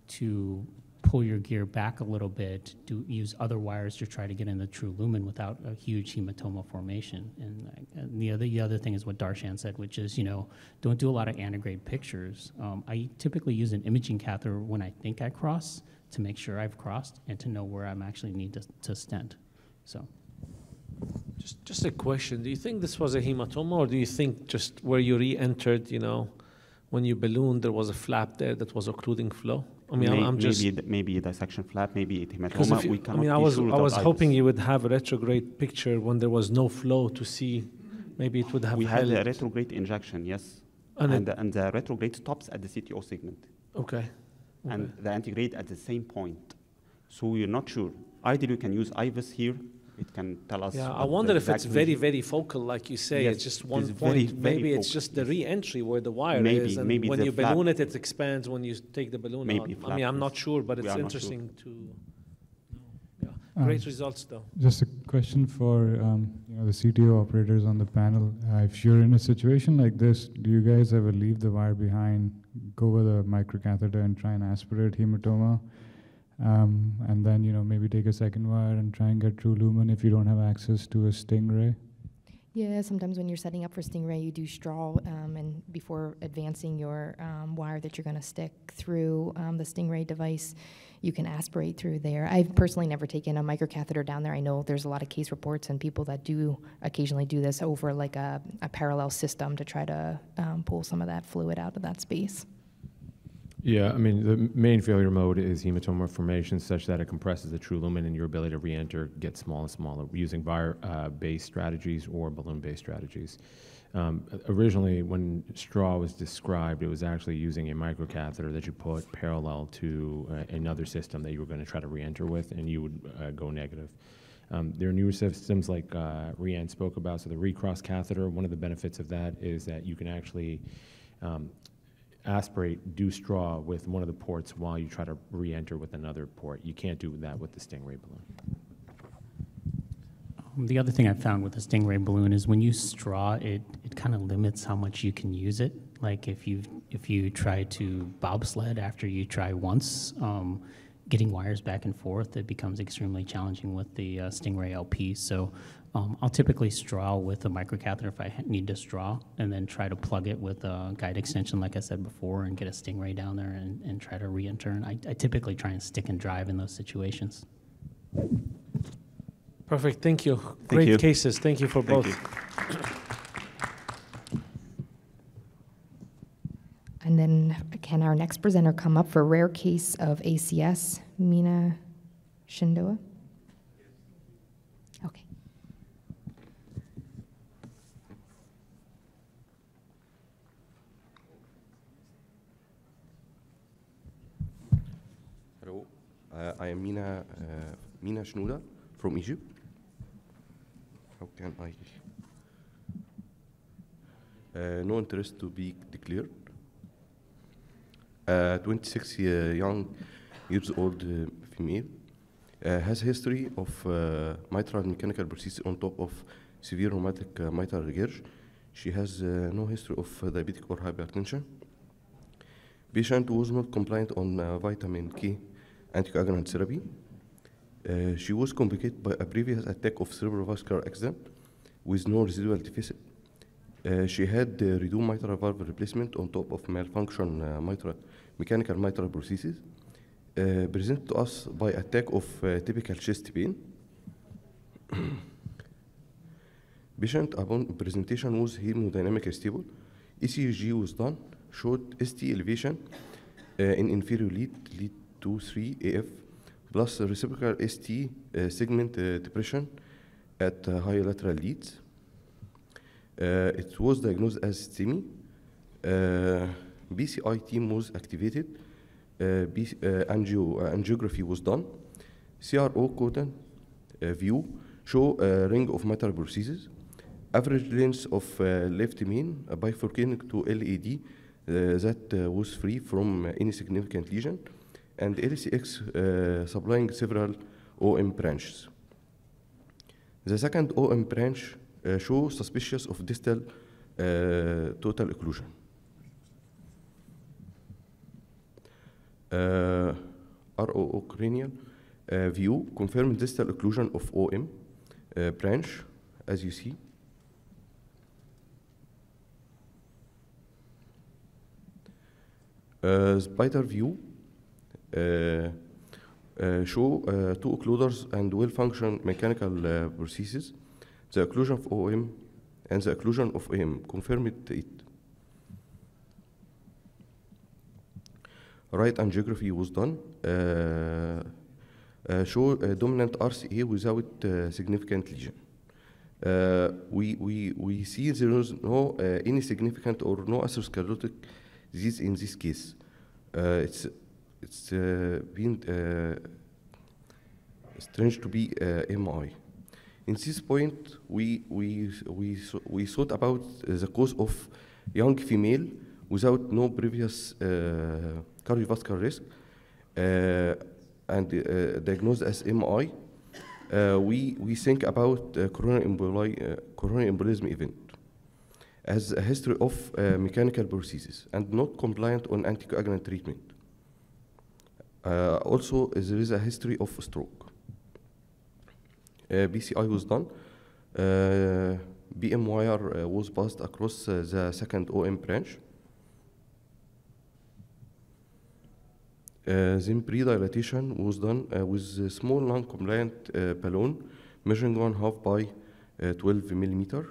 to pull your gear back a little bit, do use other wires to try to get in the true lumen without a huge hematoma formation. And, and the other the other thing is what Darshan said, which is you know don't do a lot of antegrade pictures. Um, I typically use an imaging catheter when I think I cross to make sure I've crossed and to know where I'm actually need to, to stent. So. Just, just a question. Do you think this was a hematoma, or do you think just where you re-entered, you know, when you ballooned, there was a flap there that was occluding flow? I mean, I'm, I'm just maybe, maybe a dissection flap, maybe a because hematoma. you, we I mean, I was sure I was hoping you would have a retrograde picture when there was no flow to see. Maybe it would have We had a retrograde injection, yes, And and, it- and the retrograde stops at the CTO segment, Okay. and the antegrade at the same point. So we're not sure. Ideally, we can use IVUS here. It can tell us. Yeah, I wonder if it's very, very focal, like you say. Yes, it's just one is point. very, very maybe it's just the yes. re-entry where the wire Maybe- is, and maybe when you balloon it, it expands when you take the balloon Maybe out. I mean, I'm not sure, but it's are not sure. interesting to. know. Yeah, Um, great results though. Just a question for um, you know the CTO operators on the panel. Uh, if you're in a situation like this, do you guys ever leave the wire behind, go with a microcatheter, and try and aspirate hematoma, um, and then you know maybe take a second wire and try and get true lumen if you don't have access to a stingray? Yeah, sometimes when you're setting up for Stingray, you do straw, um, and before advancing your um, wire that you're going to stick through um, the Stingray device, you can aspirate through there. I've personally never taken a microcatheter down there. I know there's a lot of case reports and people that do occasionally do this over like a, a parallel system to try to um, pull some of that fluid out of that space. Yeah, I mean, the main failure mode is hematoma formation such that it compresses the true lumen and your ability to re-enter gets smaller and smaller using wire-based strategies or balloon-based strategies. Um, originally, when straw was described, it was actually using a microcatheter that you put parallel to uh, another system that you were going to try to re-enter with, and you would uh, go negative. Um, there are newer systems like uh, Rhian spoke about. So the recross catheter, one of the benefits of that is that you can actually um, aspirate, do straw with one of the ports while you try to re-enter with another port. You can't do that with the Stingray balloon. Um, The other thing I found with the Stingray balloon is when you straw, it, it kind of limits how much you can use it. Like if you if you try to bobsled after you try once, um, getting wires back and forth, it becomes extremely challenging with the uh, Stingray LP. So um, I'll typically straw with a microcatheter if I need to straw, and then try to plug it with a guide extension, like I said before, and get a Stingray down there and, and try to re-enter. I, I typically try and stick and drive in those situations. Perfect. Thank you. Great you. cases. Thank you for Thank both. you. And then can our next presenter come up for a rare case of ACS, Mina Shenouda? Okay. Hello, uh, I am Mina, uh, Mina Shenouda from Egypt. How can I? Uh, no interest to be declared. Uh, 26 year, young years old female has history of mitral mechanical prosthesis on top of severe rheumatic mitral regurg. She has uh, no history of uh, diabetic or hypertension. Patient was not compliant on uh, vitamin K anticoagulant therapy. Uh, she was complicated by a previous attack of cerebrovascular accident with no residual deficit. Uh, she had uh, redo mitral valve replacement on top of malfunction uh, mitral, mechanical mitral prosthesis. Uh, presented to us by attack of uh, typical chest pain. Patient upon presentation was hemodynamically stable. ECG was done, showed ST elevation uh, in inferior lead, lead 2, 3 aVF, plus reciprocal ST uh, segment uh, depression at uh, high lateral leads. Uh, it was diagnosed as STEMI. Uh, PCI team was activated. Uh, angio, angiography was done. CRO uh, view show a ring of mitral prosthesis. Average length of left main bifurcating to LAD that was free from any significant lesion, and LCX uh, supplying several OM branches. The second OM branch uh, show suspicious of distal uh, total occlusion. Uh, RAO cranial uh, view confirms distal occlusion of OM uh, branch, as you see. Uh, spider view show uh, two occluders and well-functioned mechanical uh, prostheses. The occlusion of OM and the occlusion of AM confirmed it. Right angiography was done. Uh, uh, show dominant RCA without uh, significant lesion. Uh, we, we, we see there is no uh, any significant or no atherosclerotic disease in this case. Uh, it's it's uh, been uh, strange to be uh, MI. In this point, we we we we thought about the cause of young female without no previous cardiovascular risk and diagnosed as MI. We we think about coronary emboli, coronary embolism event as a history of uh, mechanical prosthesis and not compliant on anticoagulant treatment. Uh, also, there is a history of stroke. Uh, PCI was done. Uh, BMW wire uh, was passed across uh, the second OM branch. Uh, then pre-dilatation was done with a small non-compliant balloon measuring one half by 12 millimeter.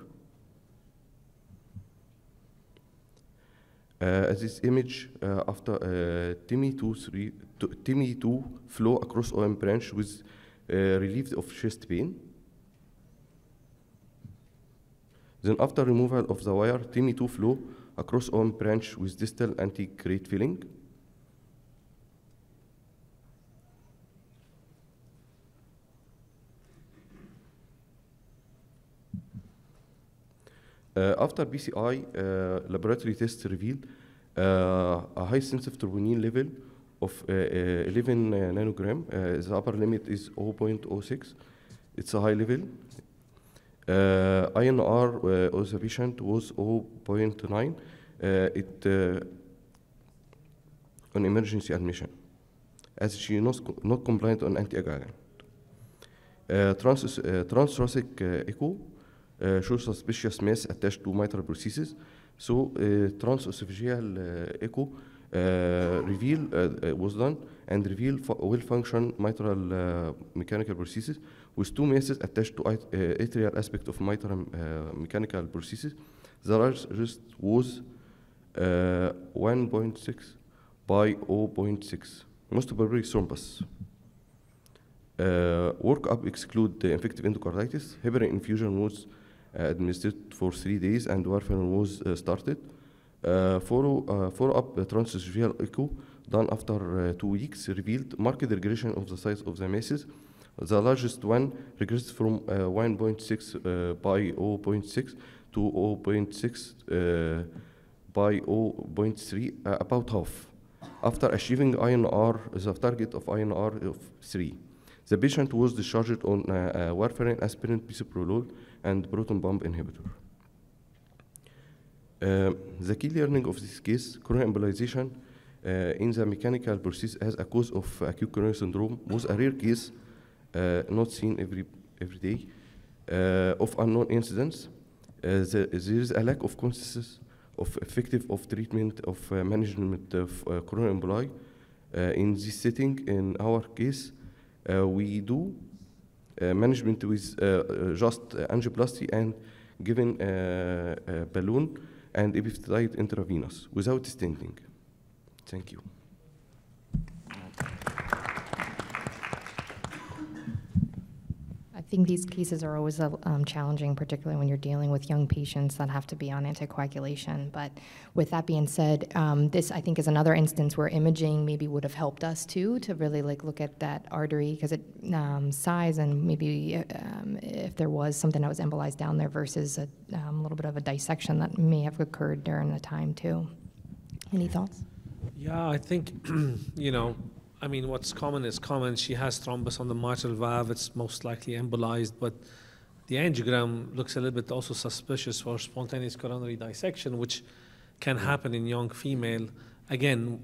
Uh, this image uh, after uh, TIMI 2, 3, to TIMI 2 flow across OM branch with uh, relief of chest pain. Then after removal of the wire, TIMI 2 flow across OM branch with distal anti-grade filling. Uh, after PCI, uh, laboratory tests reveal uh, a high sense of troponin level of uh, uh, 11 uh, nanogram. The upper limit is 0.06. It's a high level. INR of the patient was 0.9. Uh, it on emergency admission, as she not, not compliant on anticoagulant. Uh, trans, uh, uh, echo uh, shows suspicious mass attached to mitral prosthesis. So uh, transesophageal uh, echo reveal uh, uh, was done and reveal fu- well-functioned mitral uh, mechanical prosthesis with two masses attached to uh, atrial aspect of mitral uh, mechanical prosthesis. The largest was uh, 1.6 by 0.6, most probably thrombus. Uh, workup exclude the infective endocarditis. Heparin infusion was uh, administered for three days and warfarin was uh, started. Uh, follow, uh, follow-up uh, transesophageal echo done after two weeks revealed marked regression of the size of the masses. The largest one regressed from uh, 1.6 uh, by 0.6 to 0.6 uh, by 0.3, uh, about half, after achieving INR, the target of INR of 3. The patient was discharged on warfarin, aspirin, bisoprolol, and proton pump inhibitor. Uh, the key learning of this case, coronary embolization uh, in the mechanical process as a cause of acute coronary syndrome was a rare case, uh, not seen every, every day, of unknown incidents. The, there is a lack of consensus of effective of treatment of uh, management of uh, coronary emboli. Uh, in this setting, in our case, we do management with just angioplasty and given uh, balloon and eptifibatide intravenous without stenting. Thank you. Think these cases are always uh, um, challenging, particularly when you're dealing with young patients that have to be on anticoagulation. But with that being said, um, this I think is another instance where imaging maybe would have helped us too to really like look at that artery because it um, size and maybe um, if there was something that was embolized down there versus a um, little bit of a dissection that may have occurred during the time too. Any thoughts? Yeah, I think, you know, I mean, what's common is common. She has thrombus on the mitral valve. It's most likely embolized, but the angiogram looks a little bit also suspicious for spontaneous coronary dissection, which can happen in young female. Again,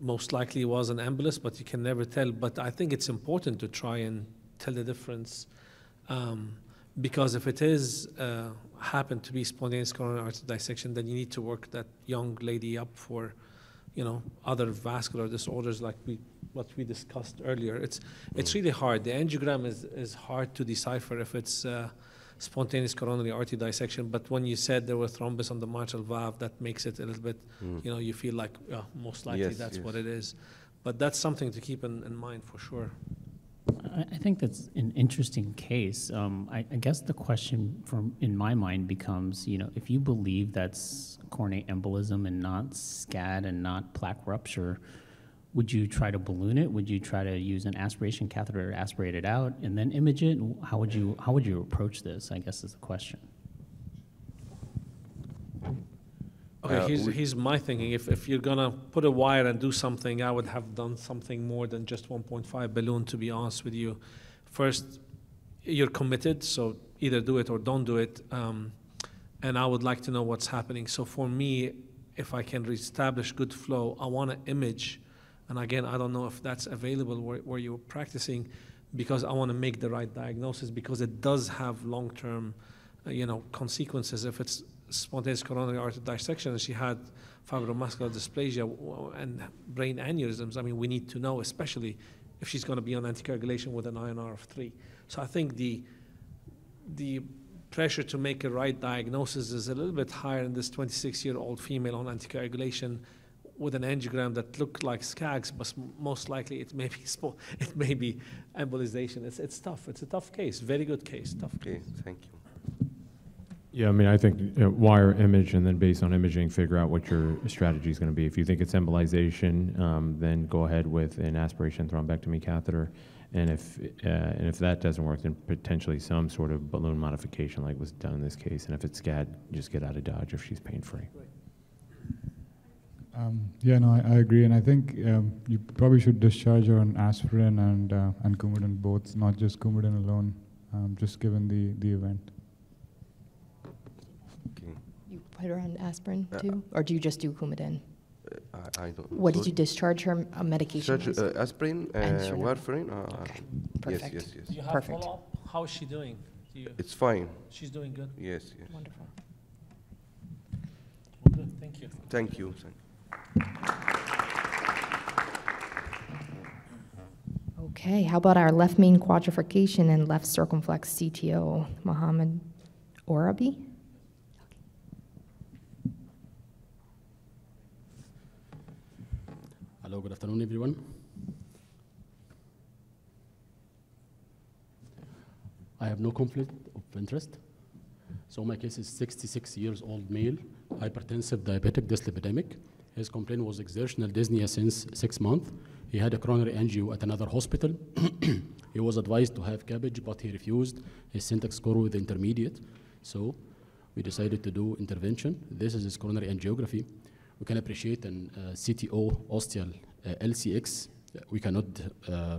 most likely was an embolus, but you can never tell. But I think it's important to try and tell the difference. Um, because if it is uh, happen to be spontaneous coronary artery dissection, then you need to work that young lady up for, you know, other vascular disorders like we what we discussed earlier. It's it's really hard. The angiogram is is hard to decipher if it's uh, spontaneous coronary artery dissection. But when you said there was thrombus on the mitral valve, that makes it a little bit, Mm. you know, you feel like yeah, most likely Yes, that's yes. what it is. But that's something to keep in, in mind for sure. I, I think that's an interesting case. Um, I, I guess the question from in my mind becomes, you know, if you believe that's coronary embolism and not SCAD and not plaque rupture, would you try to balloon it? Would you try to use an aspiration catheter to aspirate it out and then image it? How would you how would you approach this? I guess is the question. Okay, Uh, here's, we- here's my thinking. If, if you're gonna put a wire and do something, I would have done something more than just 1.5 balloon, to be honest with you. First, you're committed, so either do it or don't do it. Um, and I would like to know what's happening. So for me, if I can reestablish good flow, I want to image. And again, I don't know if that's available where, where you're practicing because I want to make the right diagnosis because it does have long-term, uh, you know, consequences. If it's spontaneous coronary artery dissection and she had fibromuscular dysplasia and brain aneurysms, I mean, we need to know, especially if she's going to be on anticoagulation with an INR of three. So I think the the pressure to make a right diagnosis is a little bit higher in this 26-year-old female on anticoagulation with an angiogram that looked like SCADs, but most likely it may be spo- it may be embolization. It's it's tough. It's a tough case. Very good case. Tough Okay, case. thank you. Yeah, I mean, I think you know, wire image and then based on imaging, figure out what your strategy is going to be. If you think it's embolization, um, then go ahead with an aspiration thrombectomy catheter. And if, uh, and if that doesn't work, then potentially some sort of balloon modification like was done in this case. And if it's SCAD, just get out of Dodge if she's pain-free. Um, yeah, no, I, I agree, and I think um, you probably should discharge her on aspirin and uh, and Coumadin both, not just Coumadin alone, um, just given the the event. Okay. You put her on aspirin Uh, too? Or do you just do Coumadin? Uh, I, I don't. What did you discharge her uh, medication? Surgery, was? uh, aspirin, uh, And Stronach. warfarin. Uh, Okay, Yes, perfect. yes, Do yes. you have Perfect. follow-up? How is she doing? Do you, It's fine. she's doing good. Yes, yes. Wonderful. Well, good. Thank you. Thank you. Thank Okay, how about our left main quadrifurcation and left circumflex CTO, Mohamed Oraby? Hello, good afternoon, everyone. I have no conflict of interest. So my case is 66 years old male, hypertensive, diabetic, dyslipidemic. His complaint was exertional dyspnea since six months. He had a coronary angio at another hospital. he was advised to have CABG, but he refused. His syntax score was intermediate. So we decided to do intervention. This is his coronary angiography. We can appreciate an uh, CTO ostial uh, LCX. We cannot uh,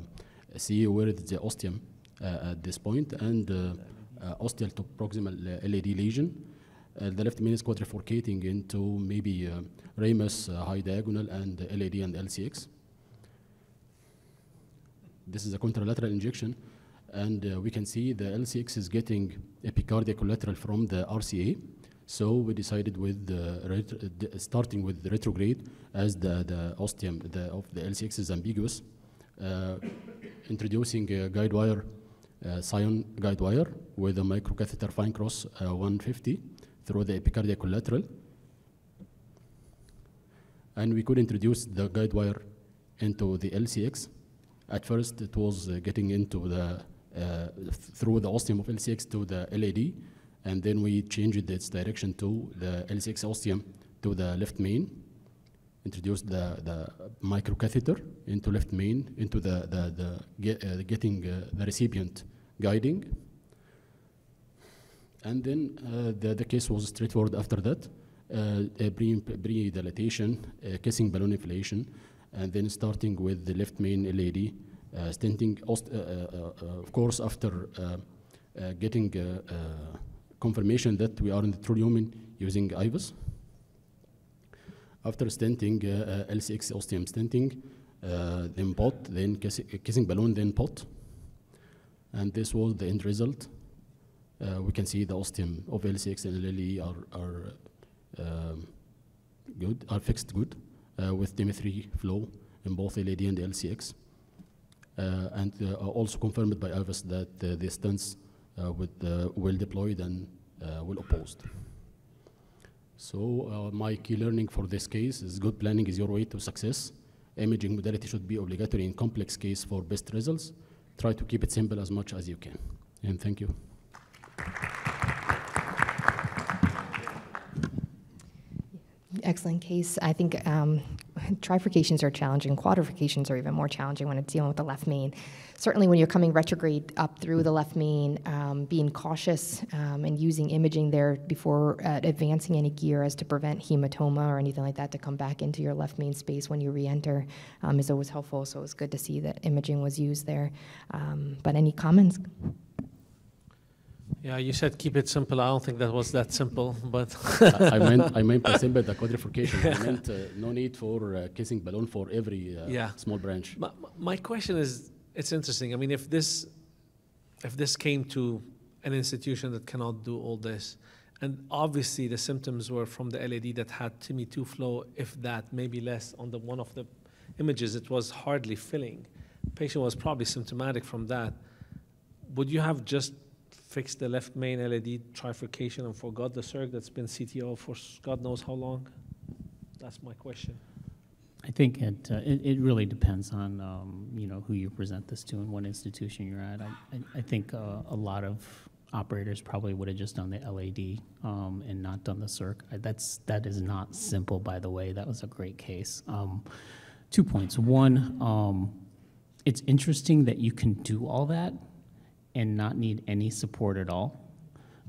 see where is the ostium uh, at this point, and uh, uh, ostial to proximal LAD lesion. Uh, the left main is quadrifurcating into maybe uh, ramus, uh, high diagonal, and LAD and LCX. This is a contralateral injection, and we can see the LCX is getting epicardial collateral from the RCA. So we decided with starting with the retrograde as the, the ostium the, of the LCX is ambiguous, uh, introducing a guide wire, uh, Sion guide wire with a microcatheter Finecross uh, 150 through the epicardial collateral. And we could introduce the guide wire into the LCX. At first, it was uh, getting into the uh, through the ostium of LCX to the LAD, and then we changed its direction to the LCX ostium to the left main. Introduced the, the microcatheter into left main into the the, the get, uh, getting uh, the recipient guiding. And then uh, the, the case was straightforward after that. Uh, pre, pre-dilatation, uh, kissing balloon inflation, and then starting with the left main LAD, uh, stenting, uh, uh, of course, after getting confirmation that we are in the true lumen using IVUS. After stenting, LCX ostium stenting, then POT, then kiss- kissing balloon, then POT. And this was the end result. Uh, we can see the ostium of LCX and LLE are, are um, good, are fixed good uh, with TIMI 3 flow in both LAD and LCX. Uh, and uh, also confirmed by IVUS that the stents with well deployed and well opposed. So uh, my key learning for this case is good planning is your way to success. Imaging modality should be obligatory in complex case for best results. Try to keep it simple as much as you can. And thank you. Excellent case. I think um, trifurcations are challenging. Quadrifurcations are even more challenging when it's dealing with the left main. Certainly, when you're coming retrograde up through the left main, um, being cautious um, and using imaging there before uh, advancing any gear as to prevent hematoma or anything like that to come back into your left main space when you re-enter um, is always helpful. So it was good to see that imaging was used there. Um, but any comments? Yeah, you said keep it simple. I don't think that was that simple, but I, I meant I meant by simple the quadrifurcation. I meant uh, no need for uh, kissing balloon for every uh, Yeah. small branch. My, my question is, it's interesting. I mean, if this, if this came to an institution that cannot do all this, and obviously the symptoms were from the LAD that had TIMI 2 flow, if that, maybe less. On the one of the images, it was hardly filling. Patient was probably symptomatic from that. Would you have just fixed the left main LAD trifurcation and forgot the circ that's been CTO for God knows how long? That's my question. I think it, uh, it, it really depends on, um, you know, who you present this to and what institution you're at. I, I, I think uh, a lot of operators probably would have just done the LAD um, and not done the circ. That's, that is not simple, by the way. That was a great case. Um, two points. One, um, it's interesting that you can do all that and not need any support at all.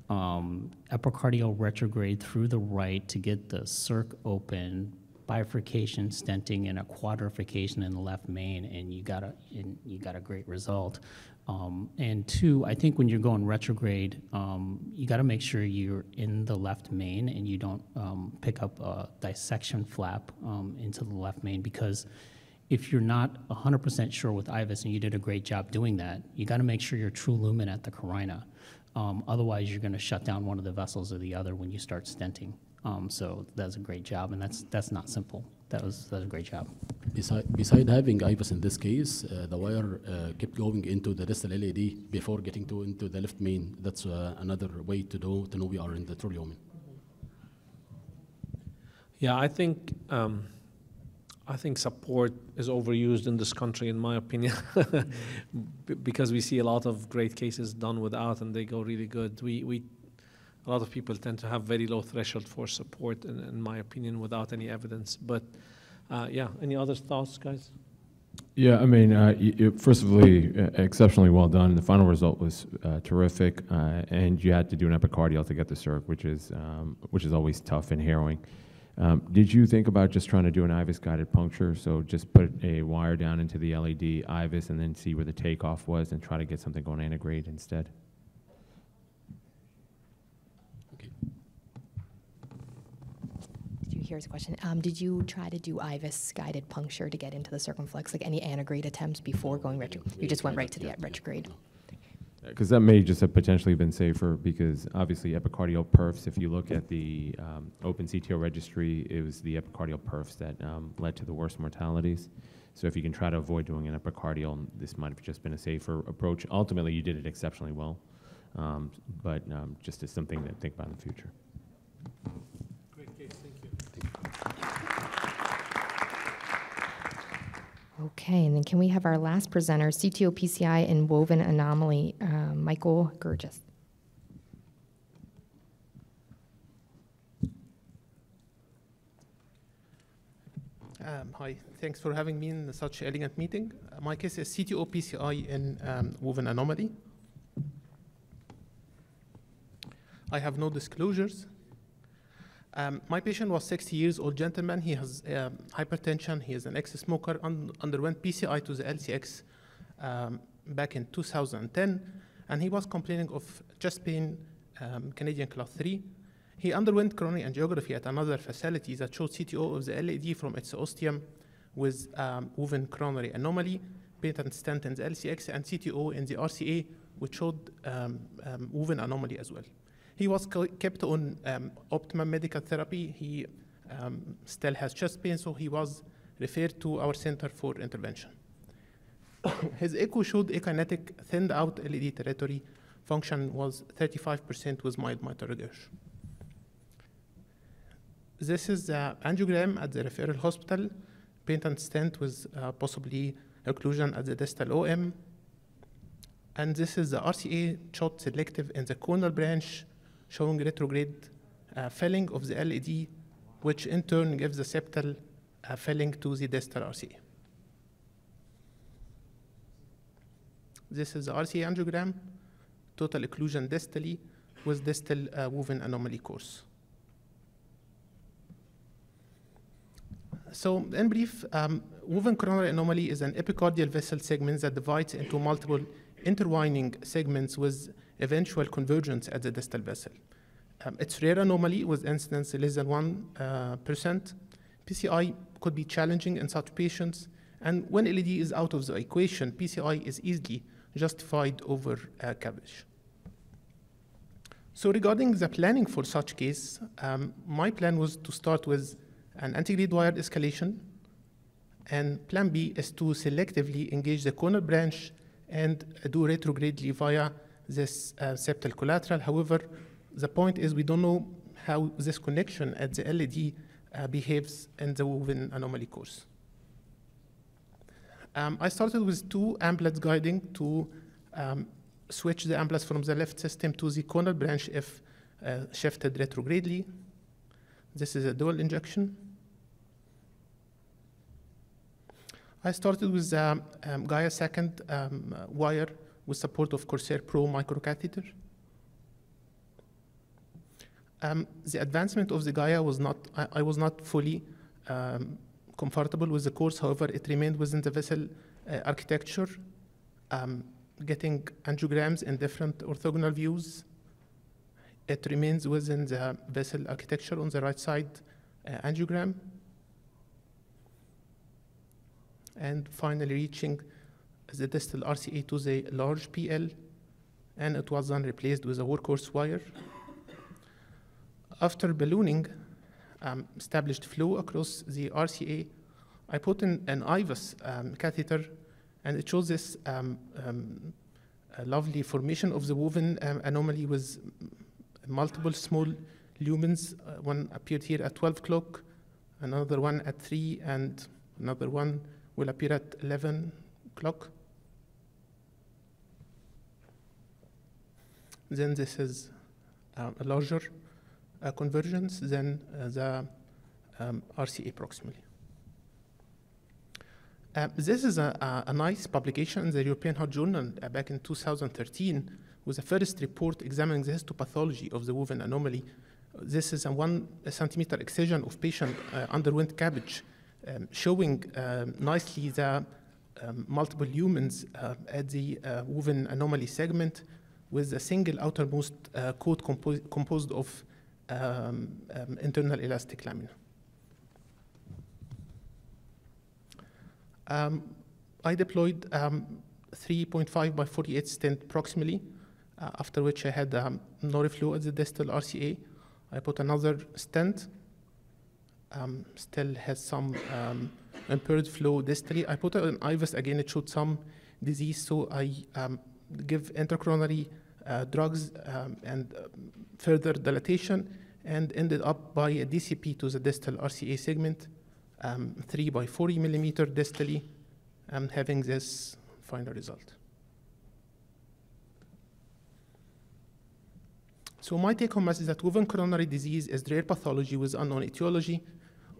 Um, epicardial retrograde through the right to get the circ open, bifurcation stenting and a quadrifurcation in the left main, and you got a and you got a great result. Um, and two, I think when you're going retrograde, um, you got to make sure you're in the left main and you don't um, pick up a dissection flap um, into the left main because if you're not 100% sure with IVUS, and you did a great job doing that, you got to make sure you're true lumen at the carina. Um, otherwise, you're going to shut down one of the vessels or the other when you start stenting. Um, so that's a great job, and that's that's not simple. That was that's a great job. Beside, beside having IVUS in this case, uh, the wire uh, kept going into the distal LAD before getting to into the left main. That's uh, another way to do to know we are in the true lumen. Yeah, I think um, I think support is overused in this country, in my opinion, because we see a lot of great cases done without, and they go really good. We we a lot of people tend to have very low threshold for support, in, in my opinion, without any evidence. But uh, yeah, any other thoughts, guys? Yeah, I mean, uh, y y- first of all, uh, exceptionally well done. The final result was uh, terrific, uh, and you had to do an epicardial to get the circ, which is um, which is always tough and harrowing. Um, did you think about just trying to do an IVUS guided puncture? So just put a wire down into the LAD IVUS and then see where the takeoff was, and try to get something going antegrade instead. Did you hear his question? Um, did you try to do IVUS guided puncture to get into the circumflex, like any antegrade attempts before going retro? You just went right to the retrograde. Because that may just have potentially been safer, because obviously epicardial perfs, if you look at the um, open CTO registry, it was the epicardial perfs that um, led to the worst mortalities. So if you can try to avoid doing an epicardial, this might have just been a safer approach. Ultimately, you did it exceptionally well, um, but um, just as something to think about in the future. Great case, thank you. Okay, and then can we have our last presenter, CTO PCI and woven anomaly, uh, Michael Gergis? Um, hi, thanks for having me in such elegant meeting. Uh, my case is CTO PCI in um, woven anomaly. I have no disclosures. Um, my patient was 60 years old gentleman. He has um, hypertension. He is an ex-smoker. Un- underwent PCI to the LCX um, back in 2010. and he was complaining of chest pain, um, Canadian class 3. He underwent coronary angiography at another facility that showed CTO of the LAD from its ostium with um, woven coronary anomaly, patent stent in the LCX, and CTO in the RCA, which showed um, woven anomaly as well. He was kept on um, medical therapy. He um, still has chest pain, so he was referred to our center for intervention. His echo showed akinetic thinned out LAD territory. Function was 35% with mild mitral regurg. This is the angiogram at the referral hospital. Patent stent with uh, possibly occlusion at the distal OM. And this is the RCA shot selective in the conal branch, showing retrograde uh, filling of the LAD, which in turn gives the septal uh, filling to the distal RCA. This is the RCA angiogram, total occlusion distally with distal uh, woven anomaly course. So in brief, um, woven coronary anomaly is an epicardial vessel segment that divides into multiple intertwining segments with eventual convergence at the distal vessel. Um, it's rare anomaly with incidence less than 1%. Uh. PCI could be challenging in such patients, and when LAD is out of the equation, PCI is easily justified over uh, CABG. So regarding the planning for such case, um, my plan was to start with an antegrade wired escalation, and plan B is to selectively engage the conal branch and do retrogradely via this uh, septal collateral. However, the point is we don't know how this connection at the LAD uh, behaves in the woven anomaly course. Um, I started with two Amplatz guiding to um, switch the Amplatz from the left system to the conal branch if uh, shifted retrogradely. This is a dual injection. I started with the um, Gaia second um, wire with support of Corsair Pro microcatheter. Um, the advancement of the Gaia was not, I, I was not fully um, comfortable with the course, however, it remained within the vessel uh, architecture, um, getting angiograms in different orthogonal views. It remains within the vessel architecture on the right side uh, angiogram. And finally reaching the distal RCA to the large PL, and it was then replaced with a workhorse wire. After ballooning, um, established flow across the RCA, I put in an IVUS um, catheter, and it shows this um, um lovely formation of the woven um, anomaly with multiple small lumens. Uh, one appeared here at 12 o'clock, another one at 3, and another one will appear at 11 o'clock. Then this is uh, a larger uh, convergence than uh, the um, RCA proximally. Uh, this is a, a, nice publication in the European Heart Journal uh, back in 2013 with the first report examining the histopathology of the woven anomaly. This is a one centimeter excision of patient uh, underwent CABG, um, showing um, nicely the um, multiple lumens uh, at the uh, woven anomaly segment with a single outermost uh, coat compo composed of um, um, internal elastic lamina. Um, I deployed um, 3.5 by 48 stent proximally, uh, after which I had um, no reflow at the distal RCA. I put another stent, um, still has some impaired flow distally. I put an IVUS again, it showed some disease, so I give intercoronary uh, drugs um, and uh, further dilatation and ended up by a DCB to the distal RCA segment, um, 3 by 40 millimeter distally, and having this final result. So my take-home message is that woven coronary disease is rare pathology with unknown etiology.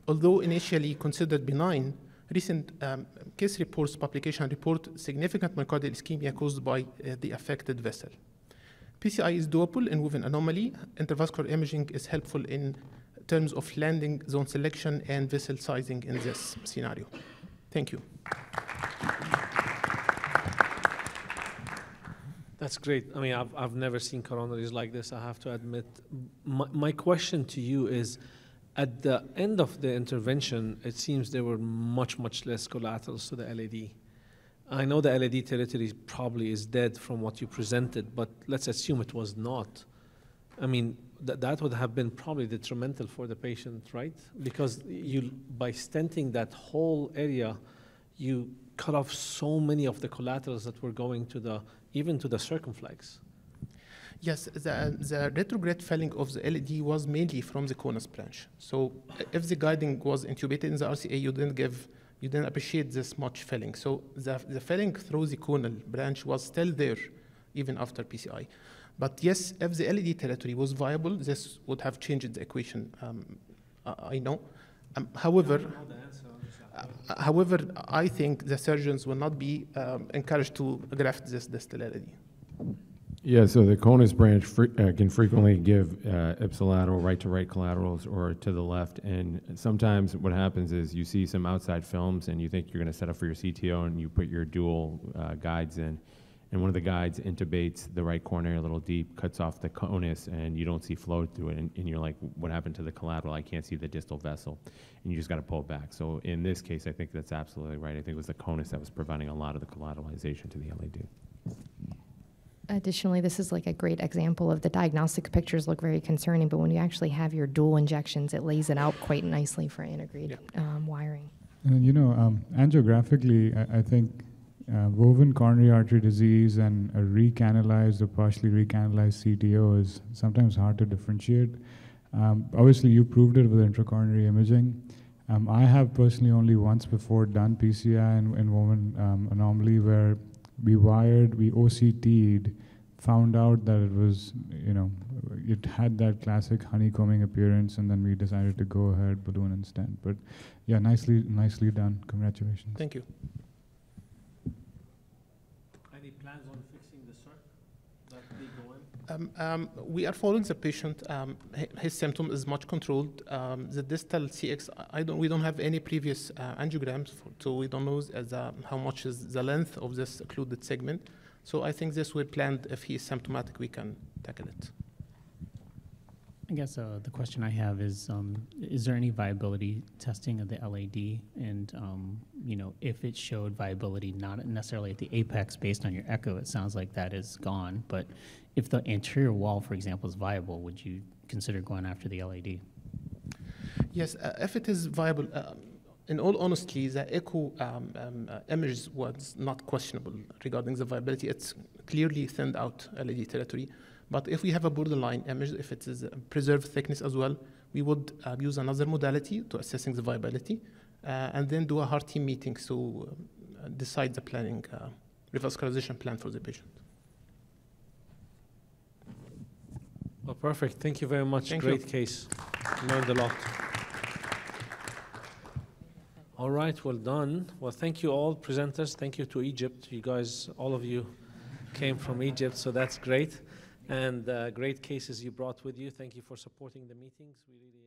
Although initially considered benign, recent um, case reports publication report significant myocardial ischemia caused by uh, the affected vessel. PCI is doable in woven anomaly. Intravascular imaging is helpful in terms of landing zone selection and vessel sizing in this scenario. Thank you. That's great. I mean, I've, I've never seen coronaries like this, I have to admit. My, my question to you is, at the end of the intervention, it seems there were much, much less collaterals to the LAD. I know the LAD territory probably is dead from what you presented, but let's assume it was not. I mean, that that would have been probably detrimental for the patient, right? Because you, by stenting that whole area, you cut off so many of the collaterals that were going to the, even to the circumflex. Yes, the, the retrograde felling of the LAD was mainly from the conus branch. So if the guiding was intubated in the RCA, you didn't give, you didn't appreciate this much felling. So the, the felling through the conal branch was still there even after PCI. But yes, if the LAD territory was viable, this would have changed the equation. Um, I I know. Um, however, uh, however, I think the surgeons will not be um, encouraged to graft this distal LAD. Yeah, so the conus branch fre- uh, can frequently give uh, ipsilateral right-to-right collaterals or to the left, and sometimes what happens is you see some outside films and you think you're going to set up for your CTO and you put your dual uh, guides in, and one of the guides intubates the right coronary a little deep, cuts off the conus, and you don't see flow through it, and, and you're like, what happened to the collateral? I can't see the distal vessel, and you just got to pull it back. So in this case, I think that's absolutely right. I think it was the conus that was preventing a lot of the collateralization to the LAD. Additionally, this is like a great example of the diagnostic pictures look very concerning, but when you actually have your dual injections, it lays it out quite nicely for antegrade um, wiring. And you know, um, angiographically, I, I think uh, woven coronary artery disease and a recanalized or partially recanalized CTO is sometimes hard to differentiate. Um, obviously, you proved it with intracoronary imaging. Um, I have personally only once before done PCI in, in woven um, anomaly where we wired, we OCT'd, found out that it was, you know, it had that classic honeycombing appearance, and then we decided to go ahead balloon and stent. But yeah, nicely, nicely done. Congratulations. Thank you. Any plans on fixing the circ that they go in? Um, um, we are following the patient. Um, his symptom is much controlled. Um, the distal CX, I don't, we don't have any previous uh, angiograms, for, so we don't know as, uh, how much is the length of this occluded segment. So I think this we planned. If he is symptomatic, we can tackle it. I guess uh, the question I have is, um, is there any viability testing of the LAD? And, um, you know, if it showed viability, not necessarily at the apex based on your echo, it sounds like that is gone. But if the anterior wall, for example, is viable, would you consider going after the LAD? Yes, uh, if it is viable, um, in all honesty, the echo um, um, uh, image was not questionable regarding the viability. It's clearly thinned out LAD territory. But if we have a borderline image, if it is preserved thickness as well, we would uh, use another modality to assessing the viability, uh, and then do a heart team meeting to uh, decide the planning, uh, revascularization plan for the patient. Well, perfect. Thank you very much. Thank you. Great case. Learned a lot. All right, well done. Well, thank you all presenters. Thank you to Egypt. You guys, all of you came from Egypt, so that's great. And uh, great cases you brought with you. Thank you for supporting the meetings. We really